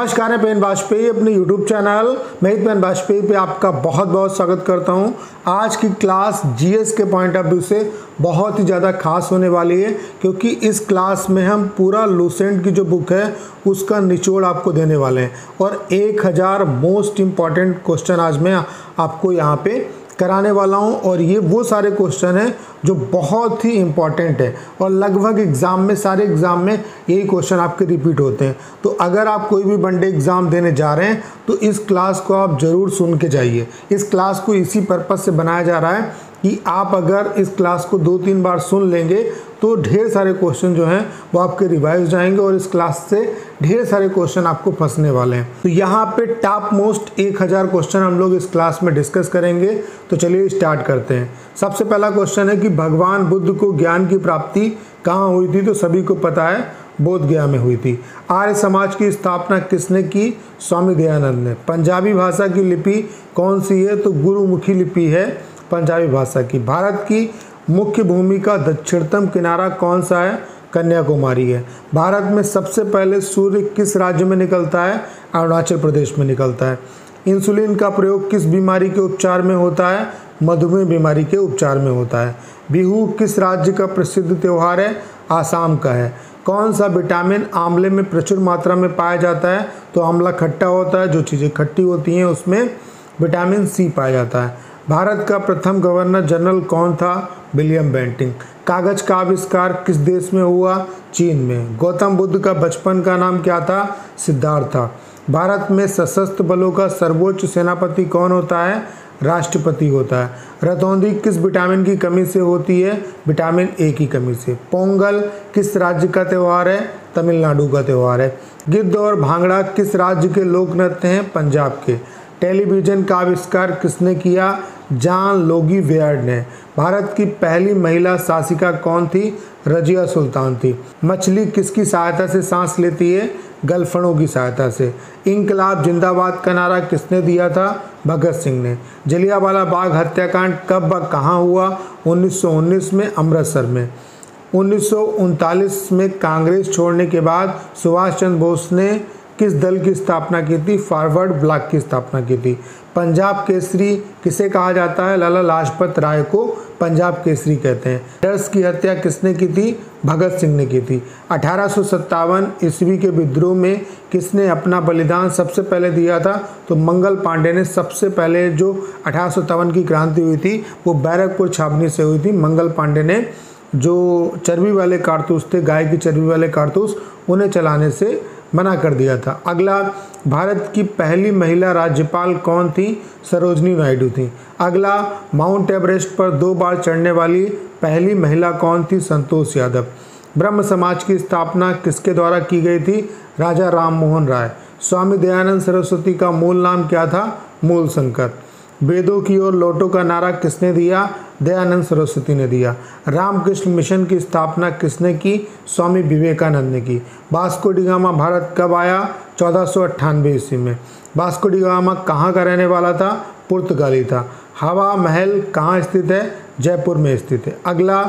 नमस्कार मैं पेन वाजपेयी अपने YouTube चैनल, मैं पेन वाजपेयी पे आपका बहुत बहुत स्वागत करता हूँ। आज की क्लास जीएस के पॉइंट ऑफ़ व्यू से बहुत ही ज़्यादा खास होने वाली है, क्योंकि इस क्लास में हम पूरा लूसेंट की जो बुक है, उसका निचोड़ आपको देने वाले हैं। और 1000 मोस्ट इंपॉर्टेंट क्वेश्चन आज मैं आपको यहाँ पे कराने वाला हूँ और ये वो सारे क्वेश्चन हैं जो बहुत ही इंपॉर्टेंट है। और लगभग एग्ज़ाम में, सारे एग्ज़ाम में यही क्वेश्चन आपके रिपीट होते हैं। तो अगर आप कोई भी वनडे एग्ज़ाम देने जा रहे हैं तो इस क्लास को आप ज़रूर सुन के जाइए। इस क्लास को इसी पर्पज़ से बनाया जा रहा है कि आप अगर इस क्लास को दो तीन बार सुन लेंगे तो ढेर सारे क्वेश्चन जो हैं, वो आपके रिवाइज जाएँगे और इस क्लास से ढेर सारे क्वेश्चन आपको फंसने वाले हैं। तो यहाँ पे टॉप मोस्ट एक हज़ार क्वेश्चन हम लोग इस क्लास में डिस्कस करेंगे। तो चलिए स्टार्ट करते हैं। सबसे पहला क्वेश्चन है कि भगवान बुद्ध को ज्ञान की प्राप्ति कहाँ हुई थी? तो सभी को पता है बोध गया में हुई थी। आर्य समाज की स्थापना किसने की? स्वामी दयानंद ने। पंजाबी भाषा की लिपि कौन सी है? तो गुरुमुखी लिपि है। पंजाबी भाषा की। भारत की मुख्य भूमि का दक्षिणतम किनारा कौन सा है? कन्याकुमारी है। भारत में सबसे पहले सूर्य किस राज्य में निकलता है? अरुणाचल प्रदेश में निकलता है। इंसुलिन का प्रयोग किस बीमारी के उपचार में होता है? मधुमेह बीमारी के उपचार में होता है। बिहू किस राज्य का प्रसिद्ध त्यौहार है? आसाम का है। कौन सा विटामिन आंवले में प्रचुर मात्रा में पाया जाता है? तो आंवला खट्टा होता है, जो चीज़ें खट्टी होती हैं, उसमें विटामिन सी पाया जाता है। भारत का प्रथम गवर्नर जनरल कौन था? William Bentinck. कागज़ का आविष्कार किस देश में हुआ? चीन में। गौतम बुद्ध का बचपन का नाम क्या था? सिद्धार्थ। था भारत में सशस्त्र बलों का सर्वोच्च सेनापति कौन होता है? राष्ट्रपति होता है। रतौंधी किस विटामिन की कमी से होती है? विटामिन ए की कमी से। पोंगल किस राज्य का त्यौहार है? तमिलनाडु का त्यौहार है। गिद्ध और भांगड़ा किस राज्य के लोक नृत्य हैं? पंजाब के। टेलीविज़न का आविष्कार किसने किया? जान लोगी वेयर्ड ने। भारत की पहली महिला शासिका कौन थी? रजिया सुल्तान थी। मछली किसकी सहायता से सांस लेती है? गलफड़ों की सहायता से। इनकलाब जिंदाबाद का नारा किसने दिया था? भगत सिंह ने। जलियावाला बाग हत्याकांड कब व कहाँ हुआ? 1919 में अमृतसर में। उन्नीस सौ उनतालीस में कांग्रेस छोड़ने के बाद सुभाष चंद्र बोस ने किस दल की स्थापना की थी? फॉरवर्ड ब्लॉक की स्थापना की थी। पंजाब केसरी किसे कहा जाता है? लाला लाजपत राय को पंजाब केसरी कहते हैं। डर्स की हत्या किसने की थी? भगत सिंह ने की थी। अठारह सौ सत्तावन ईस्वी के विद्रोह में किसने अपना बलिदान सबसे पहले दिया था? तो मंगल पांडे ने सबसे पहले जो अठारह सौ सत्तावन की क्रांति हुई थी, वो बैरकपुर छावनी से हुई थी। मंगल पांडे ने जो चर्बी वाले कारतूस थे, गाय की चर्बी वाले कारतूस, उन्हें चलाने से मना कर दिया था। अगला, भारत की पहली महिला राज्यपाल कौन थी? सरोजनी नायडू थी। अगला, माउंट एवरेस्ट पर दो बार चढ़ने वाली पहली महिला कौन थी? संतोष यादव। ब्रह्म समाज की स्थापना किसके द्वारा की गई थी? राजा राम मोहन राय। स्वामी दयानंद सरस्वती का मूल नाम क्या था? मूल शंकर वेदों की ओर लोटो का नारा किसने दिया? दयानंद सरस्वती ने दिया। रामकृष्ण मिशन की स्थापना किसने की? स्वामी विवेकानंद ने की। बास्को डिगामा भारत कब आया? चौदह ईस्वी में। बास्को डिगामा कहाँ का रहने वाला था? पुर्तगाली था। हवा महल कहाँ स्थित है? जयपुर में स्थित है। अगला,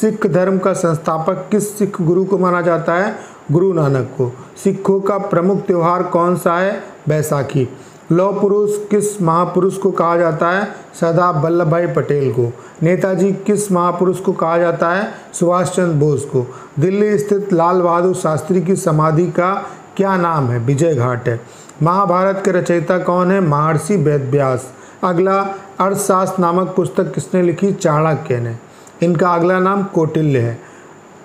सिख धर्म का संस्थापक किस सिख गुरु को माना जाता है? गुरु नानक को। सिखों का प्रमुख त्यौहार कौन सा है? बैसाखी। लौह पुरुष किस महापुरुष को कहा जाता है? सरदार वल्लभ भाई पटेल को। नेताजी किस महापुरुष को कहा जाता है? सुभाष चंद्र बोस को। दिल्ली स्थित लाल बहादुर शास्त्री की समाधि का क्या नाम है? विजय घाट है। महाभारत के रचयिता कौन है? महर्षि वेदव्यास। अगला, अर्थशास्त्र नामक पुस्तक किसने लिखी? चाणक्य ने। इनका अगला नाम कौटिल्य है।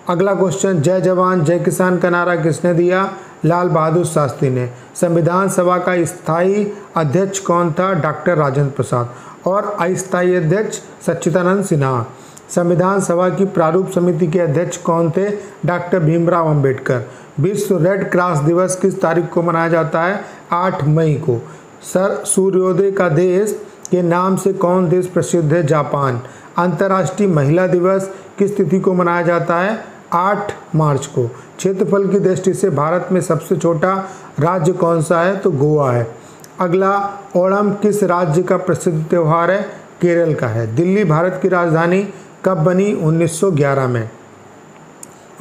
अगला क्वेश्चन जय जवान, जय किसान का नारा किसने दिया? लाल बहादुर शास्त्री ने। संविधान सभा का स्थायी अध्यक्ष कौन था? डॉक्टर राजेंद्र प्रसाद और अस्थायी अध्यक्ष सच्चिदानंद सिन्हा। संविधान सभा की प्रारूप समिति के अध्यक्ष कौन थे? डॉक्टर भीमराव अंबेडकर। विश्व रेड क्रॉस दिवस किस तारीख को मनाया जाता है? आठ मई को। सर, सूर्योदय का देश के नाम से कौन देश प्रसिद्ध है? जापान। अंतर्राष्ट्रीय महिला दिवस किस तिथि को मनाया जाता है? आठ मार्च को। क्षेत्रफल की दृष्टि से भारत में सबसे छोटा राज्य कौन सा है? तो गोवा है। अगला, ओणम किस राज्य का प्रसिद्ध त्यौहार है? केरल का है। दिल्ली भारत की राजधानी कब बनी? 1911 में।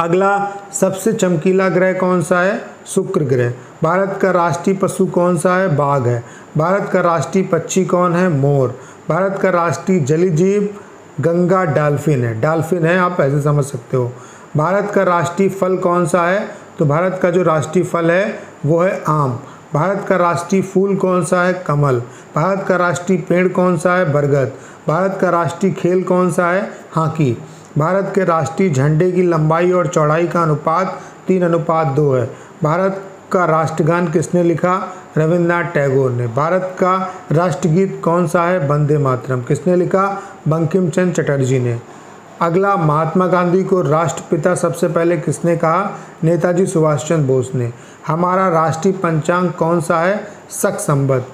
अगला, सबसे चमकीला ग्रह कौन सा है? शुक्र ग्रह। भारत का राष्ट्रीय पशु कौन सा है? बाघ है। भारत का राष्ट्रीय पक्षी कौन है? मोर। भारत का राष्ट्रीय जली जीव गंगा डाल्फिन है। डाल्फिन है, आप ऐसे समझ सकते हो। भारत का राष्ट्रीय फल कौन सा है? तो भारत का जो राष्ट्रीय फल है, वो है आम। भारत का राष्ट्रीय फूल कौन सा है? कमल। भारत का राष्ट्रीय पेड़ कौन सा है? बरगद। भारत का राष्ट्रीय खेल कौन सा है? हॉकी। भारत के राष्ट्रीय झंडे की लंबाई और चौड़ाई का अनुपात तीन अनुपात दो है। भारत का राष्ट्रगान किसने लिखा? रविन्द्रनाथ टैगोर ने। भारत का राष्ट्रगीत कौन सा है? वंदे मातरम। किसने लिखा? बंकिम चंद्र चटर्जी ने। अगला महात्मा गांधी को राष्ट्रपिता सबसे पहले किसने कहा? नेताजी सुभाष चंद्र बोस ने। हमारा राष्ट्रीय पंचांग कौन सा है? सख संबद्ध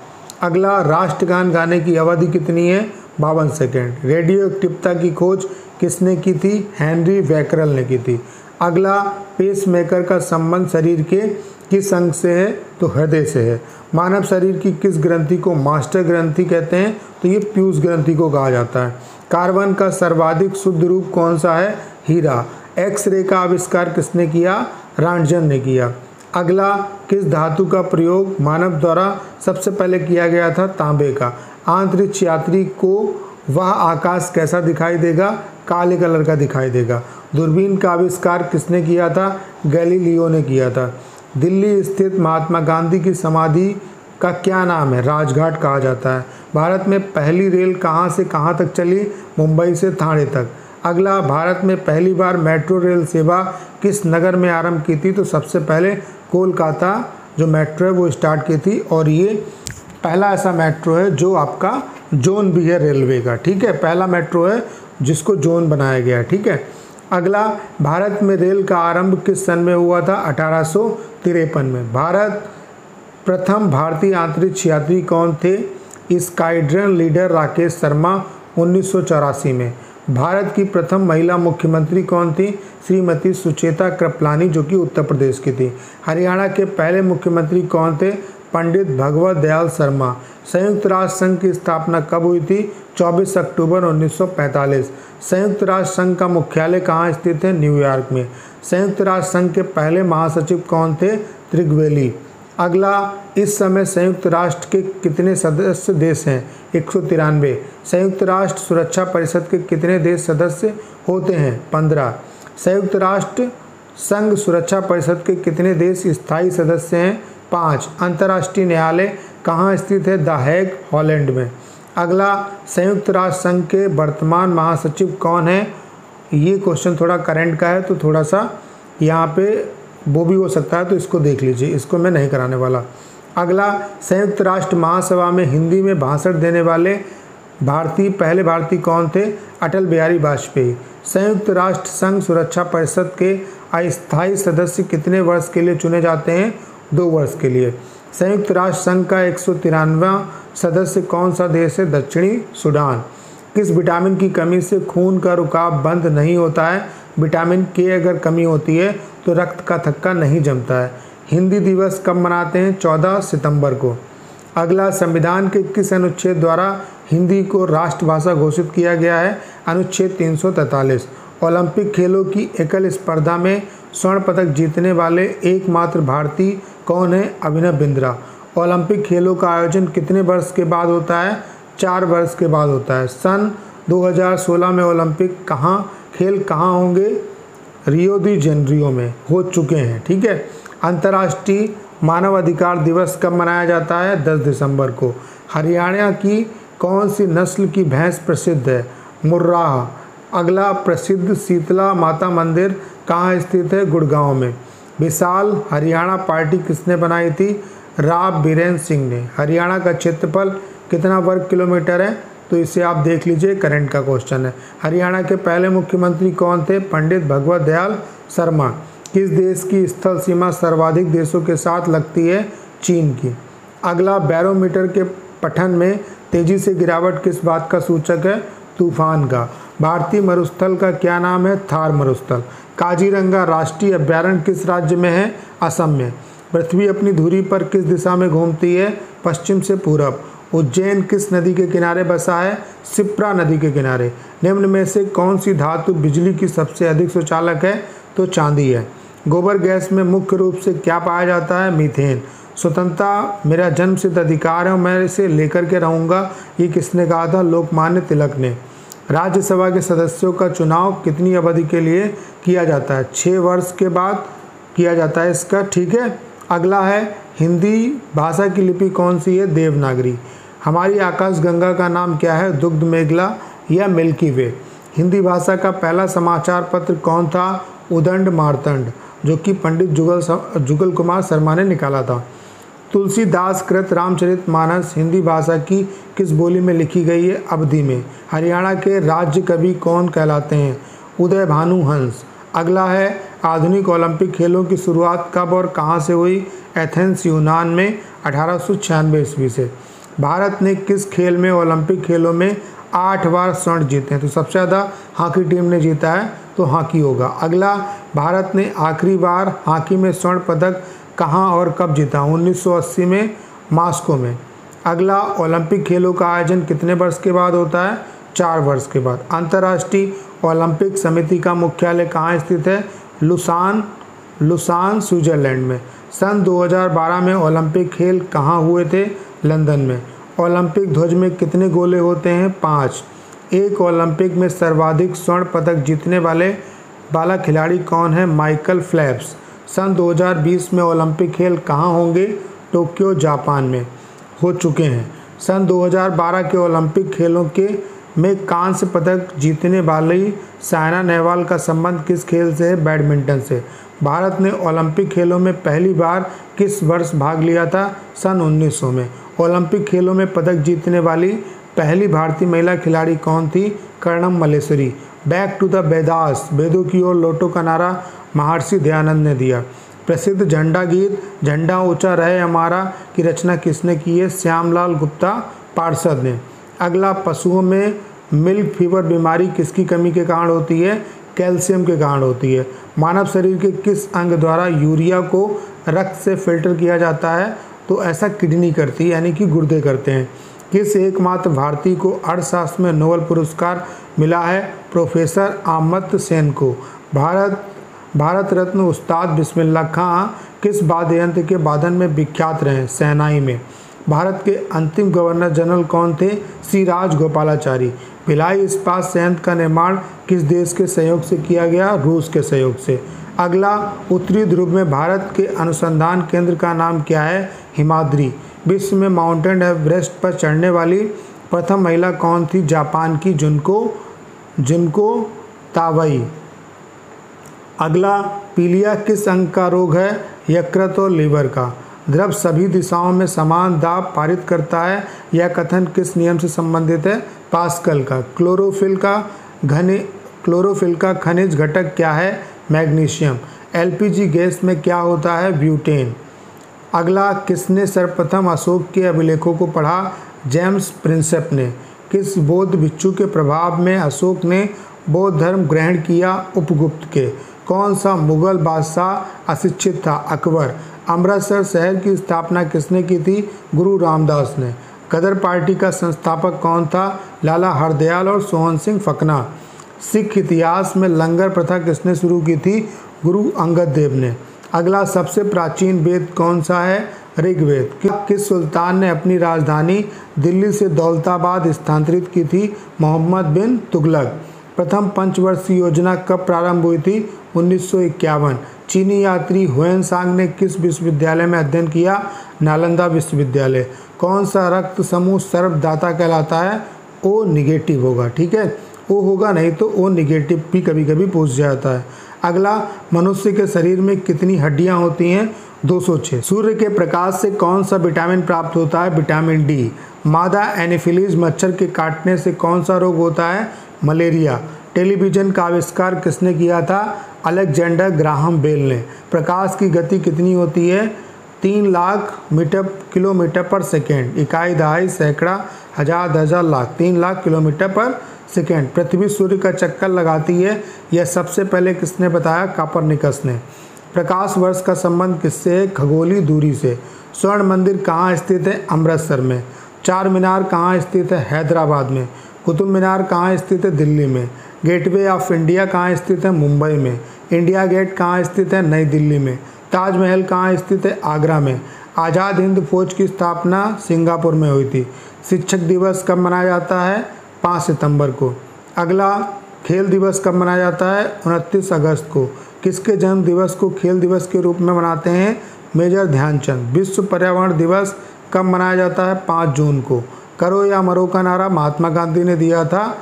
अगला, राष्ट्रगान गाने की अवधि कितनी है? बावन सेकेंड। रेडियो एक्टिवता की खोज किसने की थी? हेनरी वैकरल ने की थी। अगला पेस मेकर का संबंध शरीर के किस अंग से है? तो हृदय से है। मानव शरीर की किस ग्रंथि को मास्टर ग्रंथि कहते हैं? तो ये प्यूस ग्रंथि को कहा जाता है। कार्बन का सर्वाधिक शुद्ध रूप कौन सा है? हीरा। एक्स रे का आविष्कार किसने किया? रांटजन ने किया। अगला, किस धातु का प्रयोग मानव द्वारा सबसे पहले किया गया था? तांबे का। आंतरिक्ष यात्री को वह आकाश कैसा दिखाई देगा? काले कलर का दिखाई देगा। दूरबीन का आविष्कार किसने किया था? गैलीलियो ने किया था। दिल्ली स्थित महात्मा गांधी की समाधि का क्या नाम है? राजघाट कहा जाता है। भारत में पहली रेल कहाँ से कहाँ तक चली? मुंबई से थाने तक। अगला, भारत में पहली बार मेट्रो रेल सेवा किस नगर में आरंभ की थी? तो सबसे पहले कोलकाता, जो मेट्रो है, वो स्टार्ट की थी। और ये पहला ऐसा मेट्रो है, जो आपका जोन भी है रेलवे का, ठीक है? पहला मेट्रो है, जिसको जोन बनाया गया, ठीक है? अगला, भारत में रेल का आरंभ किस सन में हुआ था? अठारह सौ तिरपन में। भारत प्रथम भारतीय अंतरिक्ष यात्री कौन थे? स्काइड्रन लीडर राकेश शर्मा, उन्नीस सौ चौरासी में। भारत की प्रथम महिला मुख्यमंत्री कौन थी? श्रीमती सुचेता कृपलानी, जो कि उत्तर प्रदेश की थी। हरियाणा के पहले मुख्यमंत्री कौन थे? पंडित भगवत दयाल शर्मा। संयुक्त राष्ट्र संघ की स्थापना कब हुई थी? 24 अक्टूबर 1945 संयुक्त राष्ट्र संघ का मुख्यालय कहाँ स्थित है? न्यूयॉर्क में। संयुक्त राष्ट्र संघ के पहले महासचिव कौन थे? त्रिगवेली। अगला, इस समय संयुक्त राष्ट्र के कितने सदस्य देश हैं? एक सौ तिरानवे। संयुक्त राष्ट्र सुरक्षा परिषद के कितने देश सदस्य होते हैं? पंद्रह। संयुक्त राष्ट्र संघ सुरक्षा परिषद के कितने देश स्थायी सदस्य हैं? पाँच। अंतर्राष्ट्रीय न्यायालय कहाँ स्थित है? द हैग, हॉलैंड में। अगला, संयुक्त राष्ट्र संघ के वर्तमान महासचिव कौन है? ये क्वेश्चन थोड़ा करंट का है तो थोड़ा सा यहाँ पे वो भी हो सकता है तो इसको देख लीजिए। इसको मैं नहीं कराने वाला। अगला, संयुक्त राष्ट्र महासभा में हिंदी में भाषण देने वाले भारतीय, पहले भारतीय कौन थे? अटल बिहारी वाजपेयी। संयुक्त राष्ट्र संघ सुरक्षा परिषद के अस्थायी सदस्य कितने वर्ष के लिए चुने जाते हैं? दो वर्ष के लिए। संयुक्त राष्ट्र संघ का एक सौ तिरानवे सदस्य कौन सा देश है? दक्षिणी सूडान। किस विटामिन की कमी से खून का रुकाव बंद नहीं होता है? विटामिन के अगर कमी होती है तो रक्त का थक्का नहीं जमता है। हिंदी दिवस कब मनाते हैं? चौदह सितंबर को। अगला, संविधान के किस अनुच्छेद द्वारा हिंदी को राष्ट्रभाषा घोषित किया गया है, अनुच्छेद 343 ओलंपिक खेलों की एकल स्पर्धा में स्वर्ण पदक जीतने वाले एकमात्र भारतीय कौन है? अभिनव बिंद्रा। ओलंपिक खेलों का आयोजन कितने वर्ष के बाद होता है? चार वर्ष के बाद होता है। सन 2016 में ओलंपिक कहाँ खेल कहाँ होंगे? रियो दी जेनरियो में हो चुके हैं, ठीक है? अंतर्राष्ट्रीय मानवाधिकार दिवस कब मनाया जाता है? 10 दिसंबर को। हरियाणा की कौन सी नस्ल की भैंस प्रसिद्ध है? मुर्राह। अगला प्रसिद्ध शीतला माता मंदिर कहाँ स्थित है? गुड़गांव में। विशाल हरियाणा पार्टी किसने बनाई थी? राव बीरेन्द्र सिंह ने। हरियाणा का क्षेत्रफल कितना वर्ग किलोमीटर है? तो इसे आप देख लीजिए करंट का क्वेश्चन है। हरियाणा के पहले मुख्यमंत्री कौन थे? पंडित भगवत दयाल शर्मा। किस देश की स्थल सीमा सर्वाधिक देशों के साथ लगती है? चीन की। अगला, बैरोमीटर के पठन में तेज़ी से गिरावट किस बात का सूचक है? तूफ़ान का। भारतीय मरुस्थल का क्या नाम है? थार मरुस्थल। काजीरंगा राष्ट्रीय अभ्यारण्य किस राज्य में है? असम में। पृथ्वी अपनी धुरी पर किस दिशा में घूमती है? पश्चिम से पूरब। उज्जैन किस नदी के किनारे बसा है? सिप्रा नदी के किनारे। निम्न में से कौन सी धातु बिजली की सबसे अधिक सुचालक है? तो चांदी है। गोबर गैस में मुख्य रूप से क्या पाया जाता है? मीथेन। स्वतंत्रता मेरा जन्म सिद्ध अधिकार है मैं इसे लेकर के रहूँगा। ये किसने कहा था? लोकमान्य तिलक ने। राज्यसभा के सदस्यों का चुनाव कितनी अवधि के लिए किया जाता है? छः वर्ष के बाद किया जाता है इसका। ठीक है। अगला है, हिंदी भाषा की लिपि कौन सी है? देवनागरी। हमारी आकाश गंगा का नाम क्या है? दुग्ध मेघला या मिल्की वे? हिंदी भाषा का पहला समाचार पत्र कौन था? उदंड मारतंड, जो कि पंडित जुगल जुगल कुमार शर्मा ने निकाला था। तुलसीदास कृत रामचरित मानस हिंदी भाषा की किस बोली में लिखी गई है अवधि में? हरियाणा के राज्य कवि कौन कहलाते हैं? उदय भानु हंस। अगला है, आधुनिक ओलंपिक खेलों की शुरुआत कब और कहाँ से हुई? एथेंस, यूनान में अठारह सौ छियानवे ईस्वी से। भारत ने किस खेल में, ओलंपिक खेलों में आठ बार स्वर्ण जीते हैं? तो सबसे ज़्यादा हॉकी टीम ने जीता है तो हॉकी होगा। अगला, भारत ने आखिरी बार हॉकी में स्वर्ण पदक कहाँ और कब जीता? 1980 में, मास्को में। अगला, ओलंपिक खेलों का आयोजन कितने वर्ष के बाद होता है? चार वर्ष के बाद। अंतर्राष्ट्रीय ओलंपिक समिति का मुख्यालय कहाँ स्थित है? लुसान लुसान, स्विट्जरलैंड में। सन 2012 में ओलंपिक खेल कहाँ हुए थे? लंदन में। ओलंपिक ध्वज में कितने गोले होते हैं? पाँच। एक ओलंपिक में सर्वाधिक स्वर्ण पदक जीतने वाले बाला खिलाड़ी कौन है? Michael flaps. सन 2020 में ओलंपिक खेल कहाँ होंगे? टोक्यो, जापान में हो चुके हैं। सन 2012 के ओलंपिक खेलों के में कांस्य पदक जीतने वाली साइना नेहवाल का संबंध किस खेल से है? बैडमिंटन से। भारत ने ओलंपिक खेलों में पहली बार किस वर्ष भाग लिया था? सन 1900 में। ओलंपिक खेलों में पदक जीतने वाली पहली भारतीय महिला खिलाड़ी कौन थी? Karnam Malleswari back to the Vedas, वेदों की ओर लोटो का नारा महर्षि दयानंद ने दिया। प्रसिद्ध झंडा गीत, झंडा ऊँचा रहे हमारा, की रचना किसने की है? श्यामलाल गुप्ता, पार्षद ने। अगला, पशुओं में मिल्क फीवर बीमारी किसकी कमी के कारण होती है? कैल्शियम के कारण होती है। मानव शरीर के किस अंग द्वारा यूरिया को रक्त से फ़िल्टर किया जाता है? तो ऐसा किडनी करती यानी कि गुर्दे करते हैं। किस एकमात्र भारतीय को अर्थशास्त्र में नोबल पुरस्कार मिला है? प्रोफेसर आमद सेन को। भारत भारत रत्न उस्ताद बिस्मिल्ला खां किस वाद्य यंत्र के वादन में विख्यात रहे? सेनाई में। भारत के अंतिम गवर्नर जनरल कौन थे? सी. राज गोपालाचारी भिलाई इस्पात संयंत्र का निर्माण किस देश के सहयोग से किया गया? रूस के सहयोग से। अगला, उत्तरी ध्रुव में भारत के अनुसंधान केंद्र का नाम क्या है? हिमाद्री। विश्व में माउंटेन एवरेस्ट पर चढ़ने वाली प्रथम महिला कौन थी? जापान की जिनको जिनको तावई। अगला, पीलिया किस अंग का रोग है? यकृत और लीवर का। द्रव सभी दिशाओं में समान दाब पारित करता है। यह कथन किस नियम से संबंधित है? पास्कल का। क्लोरोफिल का घने क्लोरोफिल का खनिज घटक क्या है? मैग्नीशियम। एलपीजी गैस में क्या होता है? ब्यूटेन। अगला, किसने सर्वप्रथम अशोक के अभिलेखों को पढ़ा? जेम्स प्रिंसेप ने। किस बौद्ध भिक्षु के प्रभाव में अशोक ने बौद्ध धर्म ग्रहण किया? उपगुप्त के। कौन सा मुगल बादशाह अशिक्षित था? अकबर। अमृतसर शहर की स्थापना किसने की थी? गुरु रामदास ने। गदर पार्टी का संस्थापक कौन था? लाला हरदयाल और सोहन सिंह फकना। सिख इतिहास में लंगर प्रथा किसने शुरू की थी? गुरु अंगद देव ने। अगला सबसे प्राचीन वेद कौन सा है? ऋग्वेद। किस सुल्तान ने अपनी राजधानी दिल्ली से दौलताबाद स्थानांतरित की थी? मोहम्मद बिन तुगलक। प्रथम पंचवर्षीय योजना कब प्रारंभ हुई थी? उन्नीस सौ इक्यावन, चीनी यात्री हुएन सांग ने किस विश्वविद्यालय में अध्ययन किया? नालंदा विश्वविद्यालय। कौन सा रक्त समूह सर्वदाता कहलाता है? ओ निगेटिव होगा, ठीक है? ओ होगा, नहीं तो ओ निगेटिव भी कभी कभी पूछ जाता है। अगला, मनुष्य के शरीर में कितनी हड्डियाँ होती हैं? 206 सूर्य के प्रकाश से कौन सा विटामिन प्राप्त होता है? Vitamin D. मादा एनिफिलीज, मच्छर के काटने से कौन सा रोग होता है? मलेरिया। टेलीविज़न का आविष्कार किसने किया था? अलेक्जेंडर ग्राहम बेल ने। प्रकाश की गति कितनी होती है? तीन lakh metre, kilometre per second. इकाई दहाई, सैकड़ा, हज़ार हज़ार लाख। तीन लाख किलोमीटर पर सेकेंड। पृथ्वी सूर्य का चक्कर लगाती है। यह सबसे पहले किसने बताया? कापरनिकस ने। प्रकाश वर्ष का संबंध किससे है? खगोली दूरी से। स्वर्ण मंदिर कहाँ स्थित है? अमृतसर में। चार मीनार कहाँ स्थित है? हैदराबाद में। कुतुब मीनार कहाँ स्थित है? दिल्ली में। गेटवे ऑफ़ इंडिया कहाँ स्थित है? मुंबई में। इंडिया गेट कहाँ स्थित है? नई दिल्ली में। ताजमहल कहाँ स्थित है? आगरा में। आज़ाद हिंद फौज की स्थापना सिंगापुर में हुई थी। शिक्षक दिवस कब मनाया जाता है? पाँच सितंबर को। अगला खेल दिवस कब मनाया जाता है? उनतीस अगस्त को। किसके जन्म दिवस को खेल दिवस के रूप में मनाते हैं? मेजर ध्यानचंद। विश्व पर्यावरण दिवस कब मनाया जाता है? पाँच जून को। करो या मरो का नारा महात्मा गांधी ने दिया था।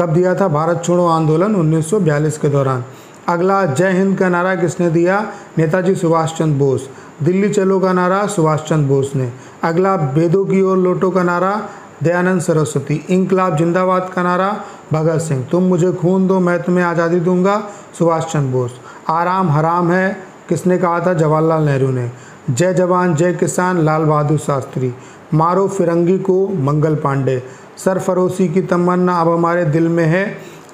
कब दिया था? भारत छोड़ो आंदोलन 1942 के दौरान। अगला, जय हिंद का नारा किसने दिया? नेताजी सुभाष चंद्र बोस। दिल्ली चलो का नारा सुभाष चंद्र बोस ने। अगला वेदों की ओर लोटो का नारा दयानंद सरस्वती। इंकलाब जिंदाबाद का नारा भगत सिंह। तुम मुझे खून दो, मैं तुम्हें आज़ादी दूँगा सुभाष चंद्र बोस। आराम हराम है, किसने कहा था? जवाहरलाल नेहरू ने। जय जवान, जय किसान, लाल बहादुर शास्त्री। मारो फिरंगी को मंगल पांडे। सरफरोशी की तमन्ना अब हमारे दिल में है।